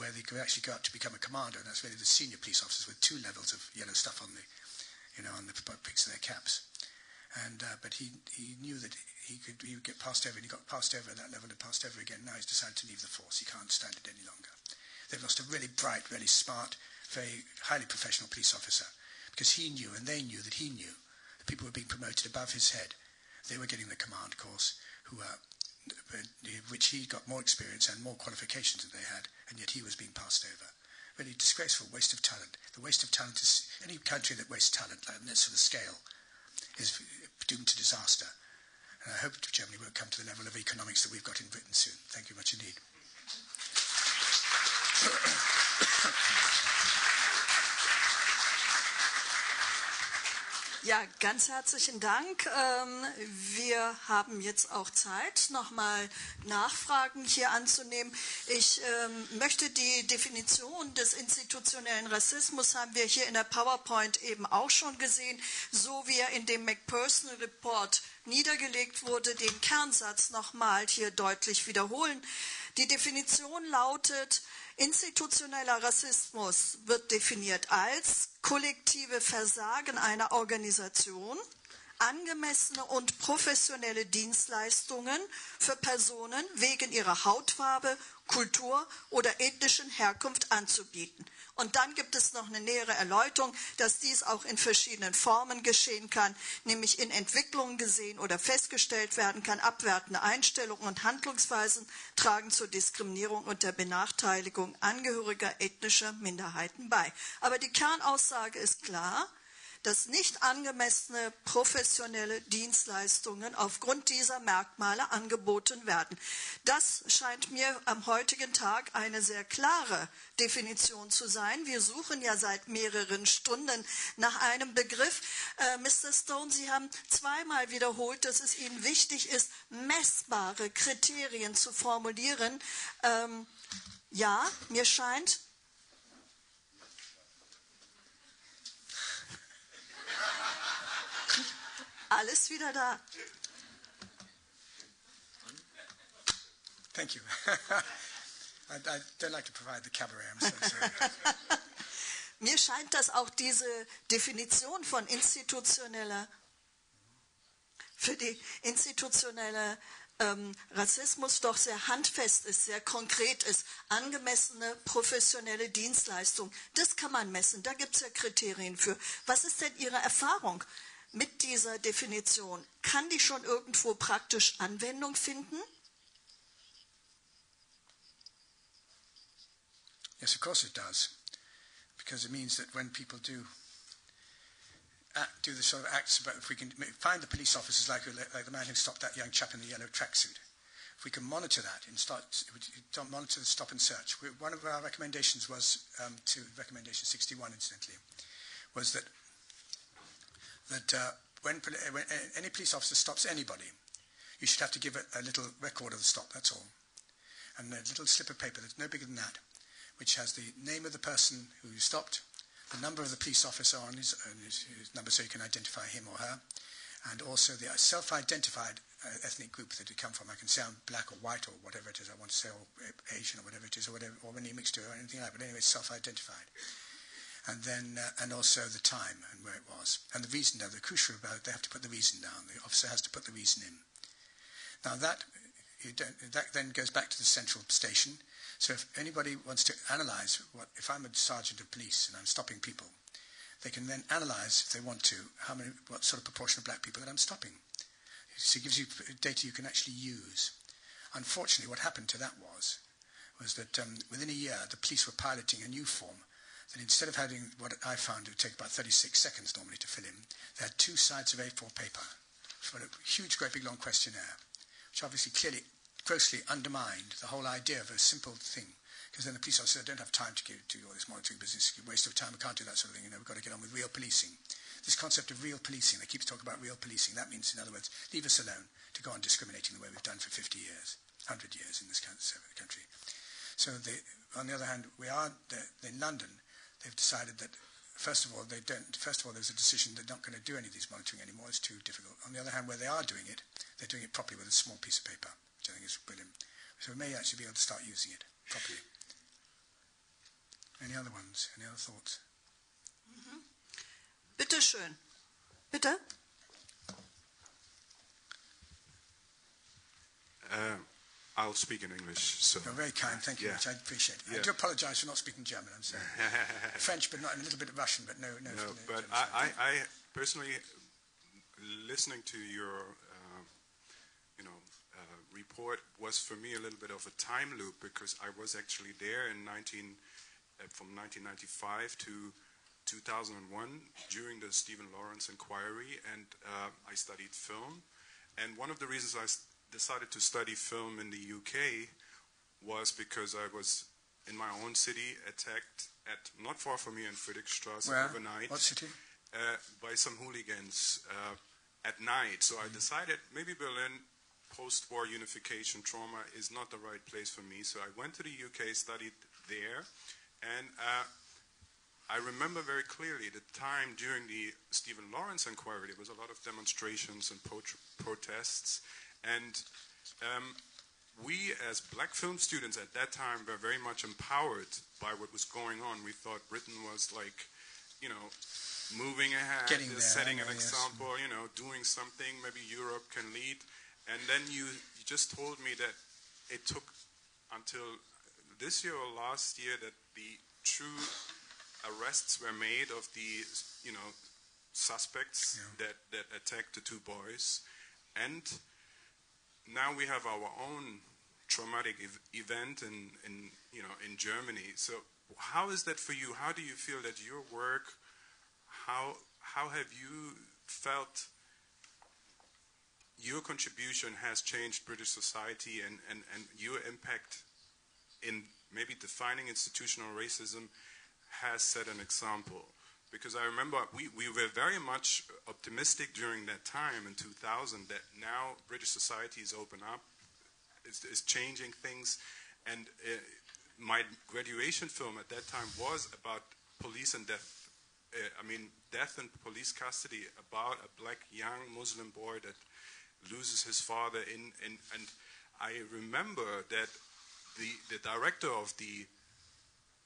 where they could actually go up to become a commander, and that's really the senior police officers with two levels of yellow stuff on the, you know, on the peaks of their caps. And uh, but he he knew that he could he would get passed over, and he got passed over at that level and passed over again. Now he's decided to leave the force. He can't stand it any longer. They've lost a really bright, really smart, very highly professional police officer because he knew and they knew that he knew that people were being promoted above his head. They were getting the command course, who were, which he got more experience and more qualifications than they had, and yet he was being passed over. Really disgraceful waste of talent. The waste of talent is any country that wastes talent like this sort of scale is doomed to disaster. And I hope Germany will come to the level of economics that we've got in Britain soon. Thank you much indeed. Ja, ganz herzlichen Dank. Ähm, wir haben jetzt auch Zeit, nochmal Nachfragen hier anzunehmen. Ich ähm, möchte die Definition des institutionellen Rassismus haben wir hier in der PowerPoint eben auch schon gesehen, so wie er in dem McPherson Report niedergelegt wurde, den Kernsatz nochmal hier deutlich wiederholen. Die Definition lautet, Institutioneller Rassismus wird definiert als kollektive Versagen einer Organisation, angemessene und professionelle Dienstleistungen für Personen wegen ihrer Hautfarbe, Kultur oder ethnischen Herkunft anzubieten. Und dann gibt es noch eine nähere Erläuterung, dass dies auch in verschiedenen Formen geschehen kann, nämlich in Entwicklungen gesehen oder festgestellt werden kann. Abwertende Einstellungen und Handlungsweisen tragen zur Diskriminierung und der Benachteiligung angehöriger ethnischer Minderheiten bei. Aber die Kernaussage ist klar, dass nicht angemessene professionelle Dienstleistungen aufgrund dieser Merkmale angeboten werden. Das scheint mir am heutigen Tag eine sehr klare Definition zu sein. Wir suchen ja seit mehreren Stunden nach einem Begriff. Äh, Mr. Stone, Sie haben zweimal wiederholt, dass es Ihnen wichtig ist, messbare Kriterien zu formulieren. Ähm, ja, mir scheint, Alles wieder da. Thank you. I, I don't like to provide the cabaret. I'm so sorry. Mir scheint, dass auch diese Definition von institutioneller, für die institutionelle ähm, Rassismus doch sehr handfest ist, sehr konkret ist. Angemessene professionelle Dienstleistung, das kann man messen, da gibt es ja Kriterien für. Was ist denn Ihre Erfahrung? Mit dieser Definition, kann die schon irgendwo praktisch Anwendung finden? Yes, of course it does. Because it means that when people do act, do the sort of acts about if we can find the police officers like, like the man who stopped that young chap in the yellow tracksuit. If we can monitor that and start monitor the stop and search. One of our recommendations was um, to recommendation 61, incidentally, was that that uh, when, when, any police officer stops anybody, you should have to give a, a little record of the stop. That's all, and a little slip of paper that's no bigger than that, which has the name of the person who stopped, the number of the police officer on his, his, his number so you can identify him or her, and also the self-identified uh, ethnic group that they come from. I can say I'm black or white or whatever it is I want to say, or Asian or whatever it is, or whatever, or any mixture or anything like that. But anyway, it's self-identified. And then, uh, and also the time and where it was. And the reason, though, the crucial about they have to put the reason down. The officer has to put the reason in. Now that, that then goes back to the central station, so if anybody wants to analyze what, if I'm a sergeant of police and I'm stopping people, they can then analyze, if they want to, how many, what sort of proportion of black people that I'm stopping. So it gives you data you can actually use. Unfortunately, what happened to that was, was that um, within a year, the police were piloting a new form that instead of having what I found it would take about 36 seconds normally to fill in, they had two sides of A4 paper for a huge, great big long questionnaire, which obviously clearly grossly undermined the whole idea of a simple thing. Because then the police officer said, I don't have time to give, do all this monitoring business. It's a waste of time. We can't do that sort of thing. You know, we've got to get on with real policing. This concept of real policing, they keep talking about real policing. That means, in other words, leave us alone to go on discriminating the way we've done for 50 years, 100 years in this country. So, on the other hand, we are in London. They've decided that first of all, they don't. First of all, there's a decision they're not going to do any of these monitoring anymore. It's too difficult. On the other hand, where they are doing it, they're doing it properly with a small piece of paper which I think is brilliant. So we may actually be able to start using it properly. Any other ones? Any other thoughts? Mm-hmm. Bitte schön. Bitte. Uh, I'll speak in English. So. You're very kind, thank you yeah. much. I appreciate it. Yeah. I do apologise for not speaking German. I'm sorry. French, but not a little bit of Russian, but no, no. no but I, I, I, personally, listening to your you know, report was for me a little bit of a time loop because I was actually there in 19, uh, from 1995 to 2001 during the Stephen Lawrence inquiry, and uh, I studied film. And one of the reasons I decided to study film in the UK was because I was in my own city attacked at not far from here in Friedrichstrasse Where? overnight. What city? Uh, by some hooligans uh, at night. So I mm. decided maybe Berlin post-war unification trauma is not the right place for me. So I went to the UK, studied there, and uh, I remember very clearly the time during the Stephen Lawrence inquiry. There was a lot of demonstrations and protests, and um, we, as black film students at that time, were very much empowered by what was going on. We thought Britain was like, you know, moving ahead, setting an yes. example, you know, doing something. Maybe Europe can lead. And then you, you just told me that it took until this year or last year that the true arrests were made of the, you know, suspects yeah. that, that attacked the two boys. And now we have our own traumatic ev event in, in, you know, in Germany. So how is that for you? How do you feel that your work, how, how have you felt your contribution has changed British society and, and, and your impact in maybe defining institutional racism has set an example. Because I remember we, we were very much optimistic during that time in 2000 that now British society is open up, is, is changing things. And uh, my graduation film at that time was about police and death. Uh, I mean, death and police custody about a black young Muslim boy that loses his father in, in and I remember that the, the director of the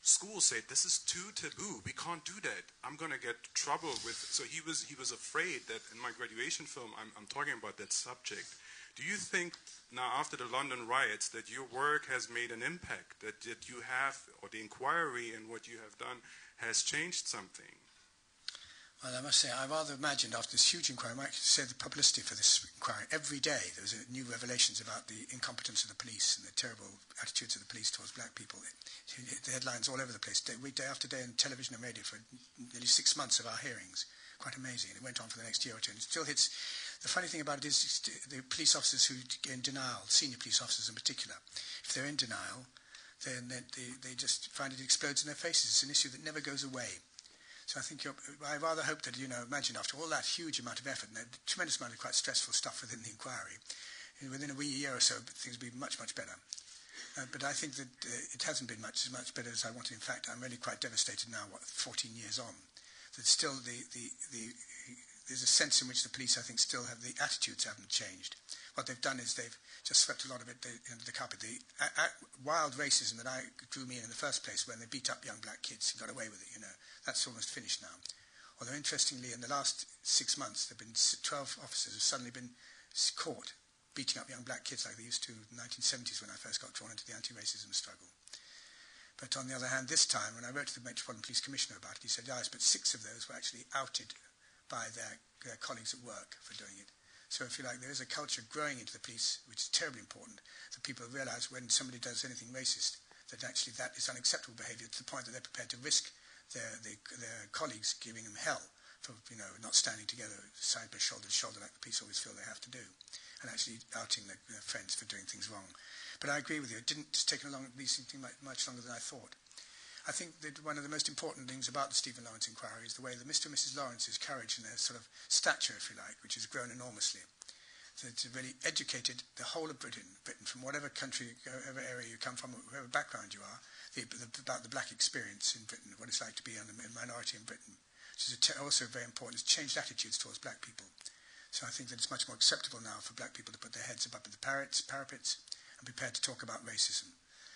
school said this is too taboo. We can't do that. I'm going to get trouble with so he was he was afraid that in my graduation film I'm, I'm talking about that subject. Do you think now after the london riots that your work has made an impact that, that you have or the inquiry and what you have done has changed something well, I must say, I rather imagined after this huge inquiry, I might say the publicity for this inquiry, every day there was new revelations about the incompetence of the police and the terrible attitudes of the police towards black people. The headlines all over the place, day, day after day on television and radio for nearly six months of our hearings. quite amazing. And it went on for the next year or two, and it still hits. The funny thing about it is the police officers who are in denial, senior police officers in particular, if they're in denial, then they, they just find it explodes in their faces. It's an issue that never goes away. So I think I rather hope that, you know, imagine after all that huge amount of effort and a tremendous amount of quite stressful stuff within the inquiry, within a wee year or so, things will be much, much better. Uh, but I think that uh, it hasn't been much as much better as I wanted. In fact, I'm really quite devastated now, what, 14 years on, that still the, the, the, there's a sense in which the police, I think, still have the attitudes haven't changed. What they've done is they've just swept a lot of it under the carpet. The uh, wild racism that I drew me in in the first place, when they beat up young black kids and got away with it, you know, that's almost finished now. Although interestingly, in the last six months, there have been 12 officers who have suddenly been caught beating up young black kids like they used to in the 1970s when I first got drawn into the anti-racism struggle. But on the other hand, this time, when I wrote to the Metropolitan Police Commissioner about it, he said, yes, but six of those were actually outed by their, their colleagues at work for doing it. So if you like, there is a culture growing into the police, which is terribly important, that people realize when somebody does anything racist, that actually that is unacceptable behavior to the point that they're prepared to risk their, their, their colleagues giving them hell for, you know, not standing together side by shoulder to shoulder like the police always feel they have to do and actually outing their, their friends for doing things wrong. But I agree with you. It didn't take along much, much longer than I thought. I think that one of the most important things about the Stephen Lawrence inquiry is the way that Mr. and Mrs. Lawrence's courage and their sort of stature, if you like, which has grown enormously. So really educated the whole of Britain, Britain from whatever country, whatever area you come from, whatever background you are, about the black experience in Britain, what it's like to be a minority in Britain, which is also very important. It's changed attitudes towards black people. So I think that it's much more acceptable now for black people to put their heads above the parrots, parapets and prepared to talk about racism.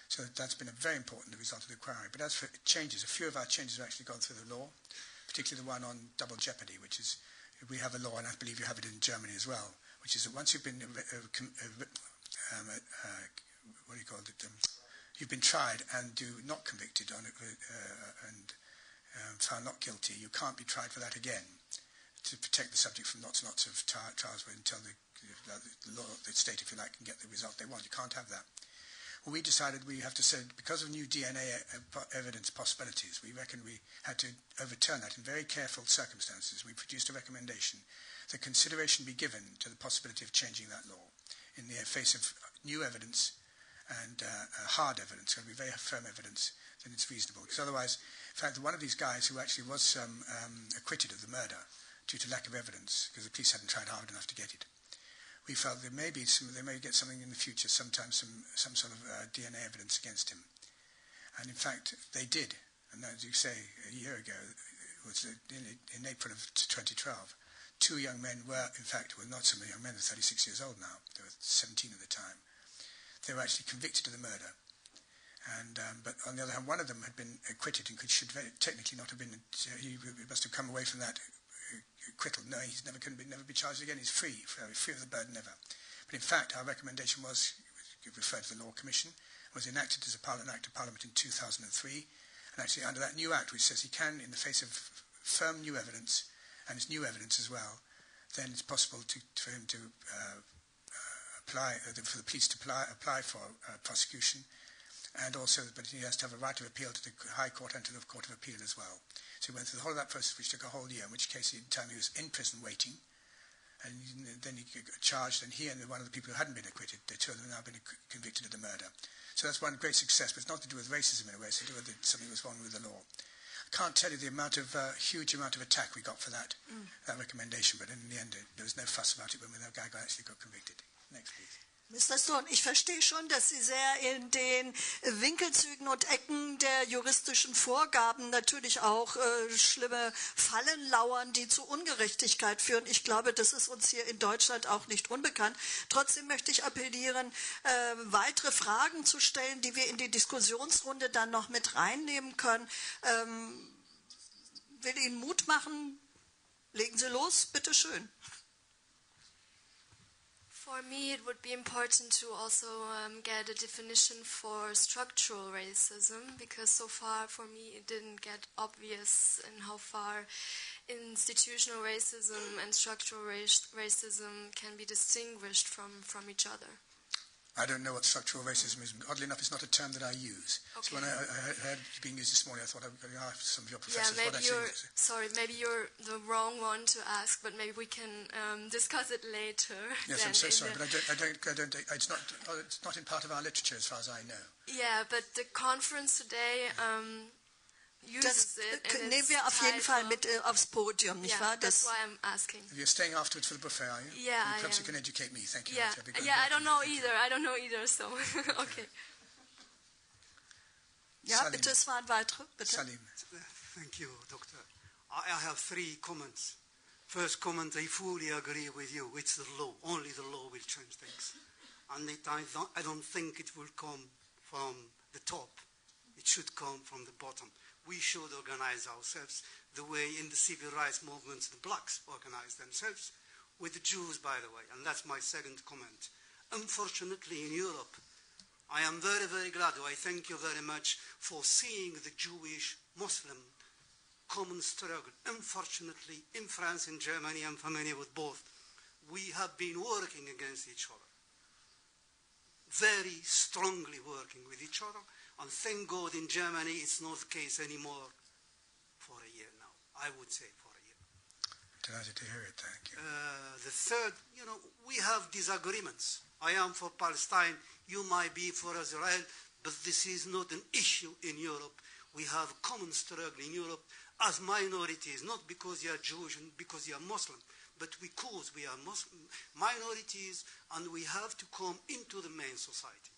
So that's been a very important result of the inquiry. But as for changes, a few of our changes have actually gone through the law, particularly the one on double jeopardy, which is we have a law, and I believe you have it in Germany as well, which is that once you've been, uh, uh, um, uh, what do you call it, um, you've been tried and do not convicted on it, uh, and um, found not guilty, you can't be tried for that again to protect the subject from lots and lots of trials until the, the, law, the state, if you like, can get the result they want. You can't have that. Well, we decided we have to say, because of new DNA evidence possibilities, we reckon we had to overturn that in very careful circumstances. We produced a recommendation that consideration be given to the possibility of changing that law in the face of new evidence and uh, hard evidence, going to be very firm evidence, then it's reasonable. Because otherwise, in fact, one of these guys who actually was um, um, acquitted of the murder due to lack of evidence, because the police hadn't tried hard enough to get it. We felt there may be some, they may get something in the future, sometimes some, some sort of uh, DNA evidence against him. And in fact, they did. And as you say, a year ago, it was in, in April of 2012, two young men were, in fact, were not some young men, they're 36 years old now, they were 17 at the time. They were actually convicted of the murder. And, um, but on the other hand, one of them had been acquitted and could, should technically not have been, uh, he must have come away from that acquittal. No, he's never to be, never be charged again. He's free, free of the burden ever. But in fact, our recommendation was referred to the Law Commission, was enacted as a Parliament Act of Parliament in 2003, and actually under that new Act, which says he can, in the face of firm new evidence, and it's new evidence as well, then it's possible to, for him to uh, apply, uh, for the police to apply, apply for uh, prosecution, and also, but he has to have a right of appeal to the High Court and to the Court of Appeal as well. So he went through the whole of that process, which took a whole year, in which case he time he was in prison waiting. And then he got charged, and he and one of the people who hadn't been acquitted, the two of them have now been convicted of the murder. So that's one great success, but it's not to do with racism in a way, it's to do with something that was wrong with the law. I can't tell you the amount of uh, huge amount of attack we got for that, mm. that recommendation, but in the end, there was no fuss about it when the guy actually got convicted. Next. Mr. Stone, ich verstehe schon, dass Sie sehr in den Winkelzügen und Ecken der juristischen Vorgaben natürlich auch äh, schlimme Fallen lauern, die zu Ungerechtigkeit führen. Ich glaube, das ist uns hier in Deutschland auch nicht unbekannt. Trotzdem möchte ich appellieren, äh, weitere Fragen zu stellen, die wir in die Diskussionsrunde dann noch mit reinnehmen können. Ähm, will Ihnen Mut machen. Legen Sie los, bitteschön. For me, it would be important to also um, get a definition for structural racism because so far, for me, it didn't get obvious in how far institutional racism and structural racism can be distinguished from, from each other. I don't know what structural racism is. Oddly enough, it's not a term that I use. Okay. So when I, I heard it being used this morning, I thought I would ask some of your professors yeah, what maybe you're sorry. Maybe you're the wrong one to ask, but maybe we can um, discuss it later. Yes, I'm so sorry, but I don't, I don't, I don't, it's not, it's not in part of our literature as far as I know. Yeah, but the conference today um, Das uses nehmen wir auf jeden Fall mit äh, aufs Podium, nicht Yeah, wahr? that's Das, why I'm asking. If you're staying afterwards for the buffet, are you? Yeah, I Perhaps am. you can educate me. Thank you. Yeah, That'd be good. yeah. I don't know Thank you. either. I don't know either. So okay. ja, Salim. bitte, es waren weitere, bitte. Salim. Thank you, Doctor. I I have three comments. First comment, I fully agree with you. It's the law. Only the law will change things. And it, I, don't, I don't think it will come from the top. It should come from the bottom. We should organize ourselves the way in the civil rights movements the blacks organize themselves, with the Jews, by the way. And that's my second comment. Unfortunately, in Europe, I am very, very glad. I thank you very much for seeing the Jewish Muslim common struggle. Unfortunately, in France and Germany, I'm familiar with both. We have been working against each other, very strongly working with each other. And thank God in Germany it's not the case anymore for a year now. I would say for a year. Delighted to hear it. Thank you. Uh, the third, you know, we have disagreements. I am for Palestine, you might be for Israel, but this is not an issue in Europe. We have common struggle in Europe as minorities, not because you are Jewish and because you are Muslim, but because we are Muslim minorities and we have to come into the main society.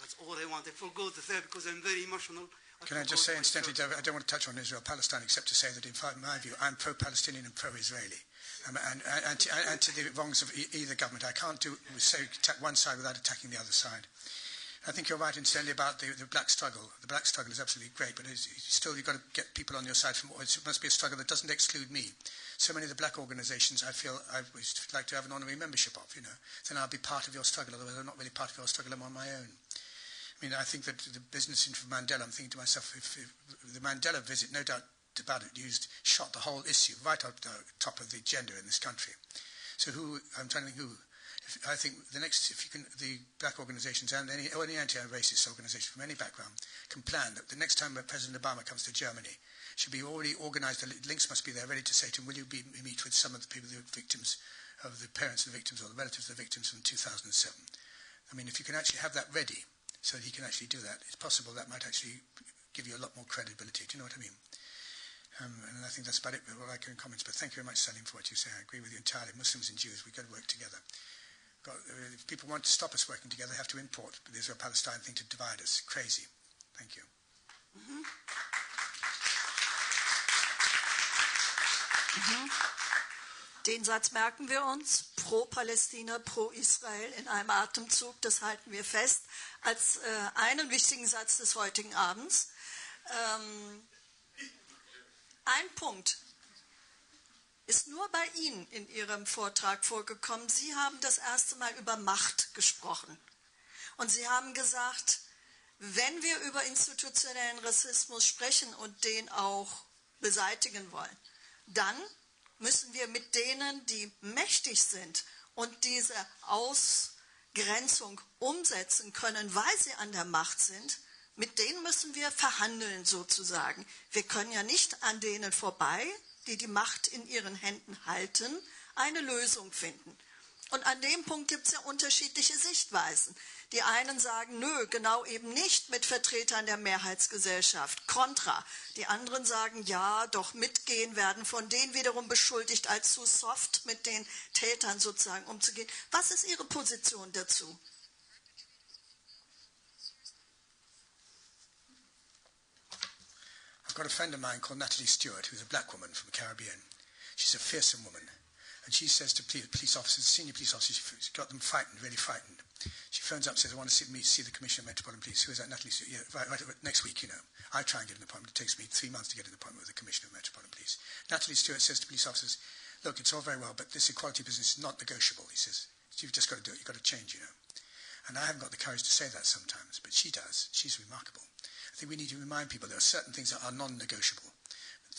That's all I want. I forgot to say because I'm very emotional. Can I just say, incidentally, myself. I don't want to touch on Israel Palestine except to say that, in fact, my view, I'm pro Palestinian and pro Israeli. Um, and, and, and, to, and to the wrongs of e- either government. I can't do say attack one side without attacking the other side. I think you're right, incidentally, about the, the black struggle. The black struggle is absolutely great, but still you've got to get people on your side. From, it must be a struggle that doesn't exclude me. So many of the black organisations I feel I would like to have an honorary membership of, you know. Then I'll be part of your struggle, otherwise I'm not really part of your struggle, I'm on my own. I mean, I think that the business in Mandela, I'm thinking to myself, if, if the Mandela visit, no doubt about it, used, shot the whole issue right up the top of the agenda in this country. So who, I'm trying to think who, if, I think the next, if you can, the black organizations and any, or any anti-racist organization from any background can plan that the next time President Obama comes to Germany, should be already organized, the links must be there ready to say to him, will you be, meet with some of the people, the victims, of the parents of the victims or the relatives of the victims from 2007. I mean, if you can actually have that ready, so he can actually do that, it's possible that might actually give you a lot more credibility. Do you know what I mean? Um, and I think that's about it with what I can comments. But thank you very much, Salim, for what you say. I agree with you entirely. Muslims and Jews, we've got to work together. Got, if people want to stop us working together, they have to import the Israel-Palestine thing to divide us. Crazy. Thank you. Den Satz merken wir uns. Pro Palästina, pro Israel in einem Atemzug. Das halten wir fest als äh, einen wichtigen Satz des heutigen Abends. Ähm, ein Punkt ist nur bei Ihnen in Ihrem Vortrag vorgekommen. Sie haben das erste Mal über Macht gesprochen. Und Sie haben gesagt, wenn wir über institutionellen Rassismus sprechen und den auch beseitigen wollen, dann müssen wir mit denen, die mächtig sind und diese Ausgrenzung umsetzen können, weil sie an der Macht sind, mit denen müssen wir verhandeln sozusagen. Wir können ja nicht an denen vorbei, die die Macht in ihren Händen halten, eine Lösung finden. Und an dem Punkt gibt es ja unterschiedliche Sichtweisen. Die einen sagen, nö, genau eben nicht mit Vertretern der Mehrheitsgesellschaft, kontra. Die anderen sagen, ja, doch mitgehen, werden von denen wiederum beschuldigt, als zu soft mit den Tätern sozusagen umzugehen. Was ist Ihre Position dazu? I've got a friend of mine called Natalie Stewart, who's a black woman from the Caribbean. She's a fearsome woman. And she says to police, officers, senior police officers, she's got them frightened, really frightened. She phones up and says, I want to see, meet, see the Commissioner of Metropolitan Police. Who is that? Natalie. Yeah, right, right, right, next week, you know. I try and get an appointment. It takes me three months to get an appointment with the Commissioner of Metropolitan Police. Natalie Stewart says to police officers, look, it's all very well, but this equality business is not negotiable, he says. You've just got to do it. You've got to change, you know. And I haven't got the courage to say that sometimes, but she does. She's remarkable. I think we need to remind people there are certain things that are non-negotiable.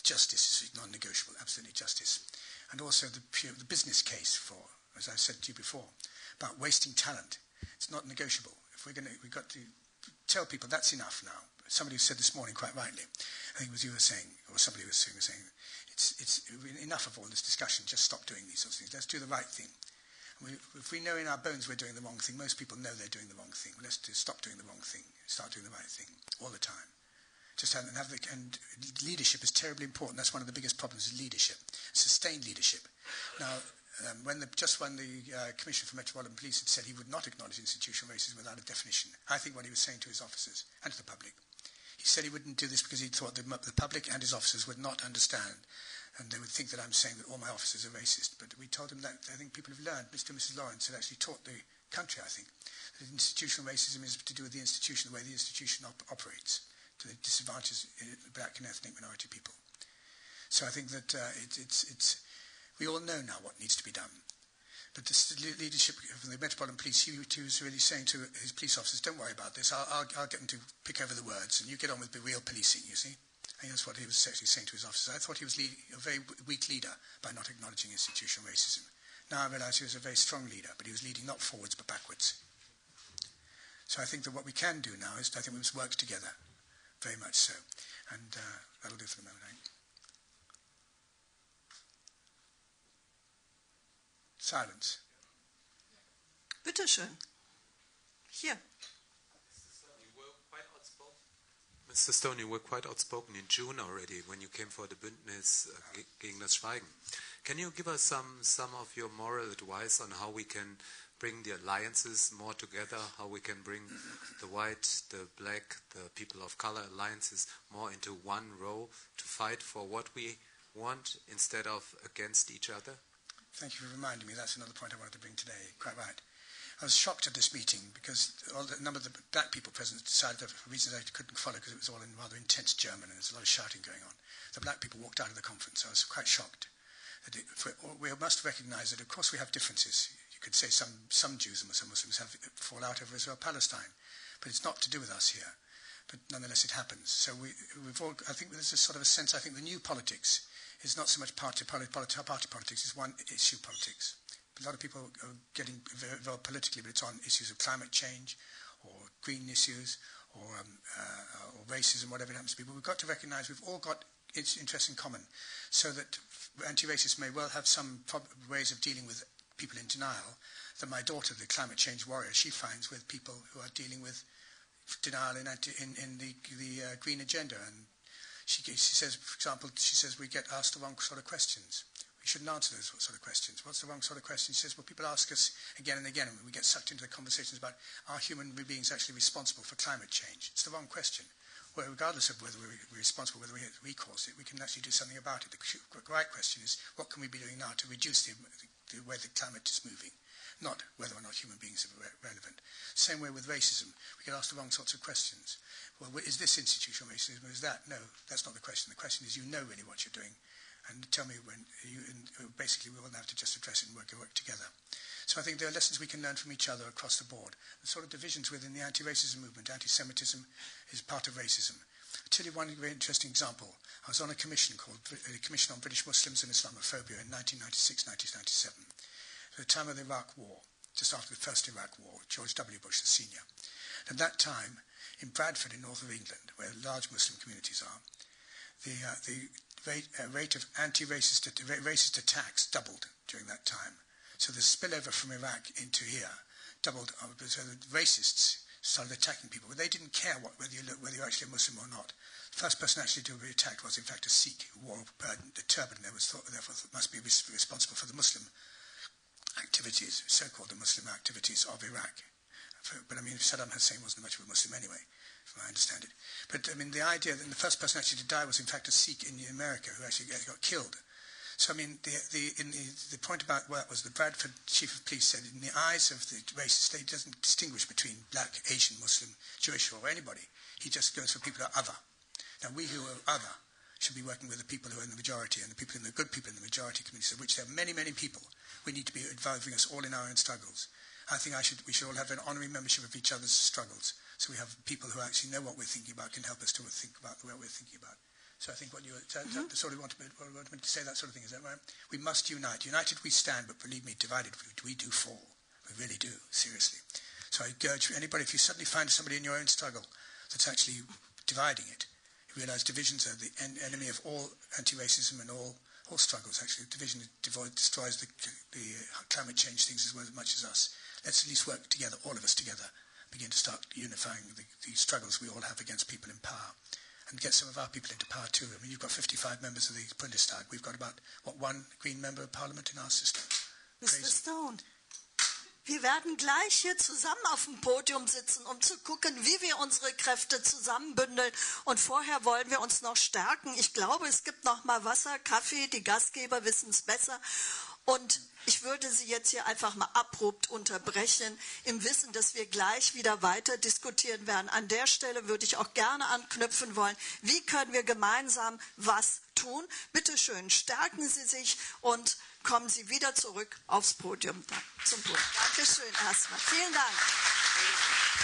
Justice is non-negotiable, absolutely justice. And also the, the business case for, as I said to you before, about wasting talent. It's not negotiable. If we're going to, we've got to tell people that's enough now. Somebody said this morning quite rightly, I think it was you were saying, or somebody was saying, was saying it's, it's enough of all this discussion, just stop doing these sorts of things. Let's do the right thing. We, if we know in our bones we're doing the wrong thing, most people know they're doing the wrong thing. Let's stop doing the wrong thing, start doing the right thing all the time. Just have, and, have the, and leadership is terribly important. That's one of the biggest problems is leadership, sustained leadership. Now, um, when the, just when the uh, Commissioner for Metropolitan Police had said he would not acknowledge institutional racism without a definition, I think what he was saying to his officers and to the public. He said he wouldn't do this because he thought the, the public and his officers would not understand and they would think that I'm saying that all my officers are racist. But we told them that I think people have learned. Mr. and Mrs. Lawrence had actually taught the country, I think, that institutional racism is to do with the institution, the way the institution op- operates, to the disadvantages of black and ethnic minority people. So I think that uh, it, it's, it's, we all know now what needs to be done. But the leadership of the Metropolitan Police, he, he was really saying to his police officers, don't worry about this, I'll, I'll, I'll get them to pick over the words, and you get on with the real policing, you see. Think that's what he was actually saying to his officers. I thought he was a very weak leader by not acknowledging institutional racism. Now I realise he was a very strong leader, but he was leading not forwards but backwards. So I think that what we can do now is I think we must work together, very much so. And uh, that'll do for the moment. I think. Silence. Bitte schön. Hier. Mr. Stone, you were quite outspoken in June already when you came for the Bündnis uh, gegen das Schweigen. Can you give us some, some of your moral advice on how we can bring the alliances more together, how we can bring the white, the black, the people of color alliances more into one row to fight for what we want instead of against each other? Thank you for reminding me. That's another point I wanted to bring today. Quite right. I was shocked at this meeting because a number of the black people present decided for reasons I couldn't follow because it was all in rather intense German and there was a lot of shouting going on. The black people walked out of the conference. I was quite shocked. It, for, we must recognise that, of course, we have differences. You could say some, some Jews and some Muslims have fall out over Israel Palestine, but it's not to do with us here. But nonetheless, it happens. So we, we've all, I think there's a sort of a sense. I think the new politics is not so much party, party, party, party politics; it's one issue politics a lot of people are getting involved politically, but it's on issues of climate change or green issues or, um, uh, or racism, whatever it happens to be. But we've got to recognise we've all got interests in common, so that anti-racists may well have some ways of dealing with people in denial that my daughter, the climate change warrior, she finds with people who are dealing with denial in, in, in the, the uh, green agenda. And she, she says, for example, she says we get asked the wrong sort of questions We shouldn't answer those sort of questions. What's the wrong sort of question? She says, well, people ask us again and again, and we get sucked into the conversations about are human beings actually responsible for climate change? It's the wrong question. Well, regardless of whether we're responsible, whether we, cause it, we can actually do something about it. The right question is, what can we be doing now to reduce the, the way the climate is moving? Not whether or not human beings are re- relevant. Same way with racism. We get asked the wrong sorts of questions. Well, is this institutional racism or is that? No, that's not the question. The question is, you know really what you're doing and tell me when you, and uh, basically we all have to just address it and work, work together. So I think there are lessons we can learn from each other across the board. The sort of divisions within the anti-racism movement, anti-Semitism is part of racism. I'll tell you one very interesting example. I was on a commission called the Commission on British Muslims and Islamophobia in 1996-1997, the time of the Iraq War, just after the first Iraq War, George W. Bush, the senior. And at that time, in Bradford in north of England, where large Muslim communities are, the, uh, the rate, uh, rate of anti-racist racist attacks doubled during that time. So the spillover from Iraq into here doubled. Uh, so the racists started attacking people. But they didn't care what, whether, you look, whether you're actually a Muslim or not. The first person actually to be attacked was, in fact, a Sikh who wore the turban. There was thought, therefore, must be responsible for the Muslim activities, so-called the Muslim activities of Iraq. But I mean, Saddam Hussein wasn't much of a Muslim anyway. I understand it. But I mean, the idea that the first person actually to die was in fact a Sikh in America who actually got killed. So I mean, the the, the, the point about that was the Bradford chief of police said in the eyes of the racist, he doesn't distinguish between black, Asian, Muslim, Jewish, or anybody. He just goes for people who are other. Now we who are other should be working with the people who are in the majority and the people in the good people in the majority community, of which there are many, many people. We need to be involving us all in our own struggles. I think I should, we should all have an honorary membership of each other's struggles. So we have people who actually know what we're thinking about can help us to think about the way we're thinking about. So I think what you that, mm-hmm. that sort of want to, want me to say that sort of thing is that right? We must unite. United we stand, but believe me, divided we, we do fall. We really do, seriously. So So I urge anybody, if you suddenly find somebody in your own struggle that's actually dividing it, you realize divisions are the en- enemy of all anti-racism and all, all struggles, actually. Division devoid, destroys the, the uh, climate change things as well as much as us. Let's at least work together, all of us together, begin to start unifying the, the struggles we all have against people in power and get some of our people into power too. I mean, you've got 55 members of the Bundestag. We've got about, what, one Green member of parliament in our system. Mr. Crazy. Stone, wir werden gleich hier zusammen auf dem Podium sitzen, um zu gucken, wie wir unsere Kräfte zusammenbündeln. Und vorher wollen wir uns noch stärken. Ich glaube, es gibt noch mal Wasser, Kaffee. Die Gastgeber wissen es besser. Und ich würde Sie jetzt hier einfach mal abrupt unterbrechen, im Wissen, dass wir gleich wieder weiter diskutieren werden. An der Stelle würde ich auch gerne anknüpfen wollen. Wie können wir gemeinsam was tun? Bitte schön, stärken Sie sich und kommen Sie wieder zurück aufs Podium zum Podium. Dankeschön erstmal. Vielen Dank.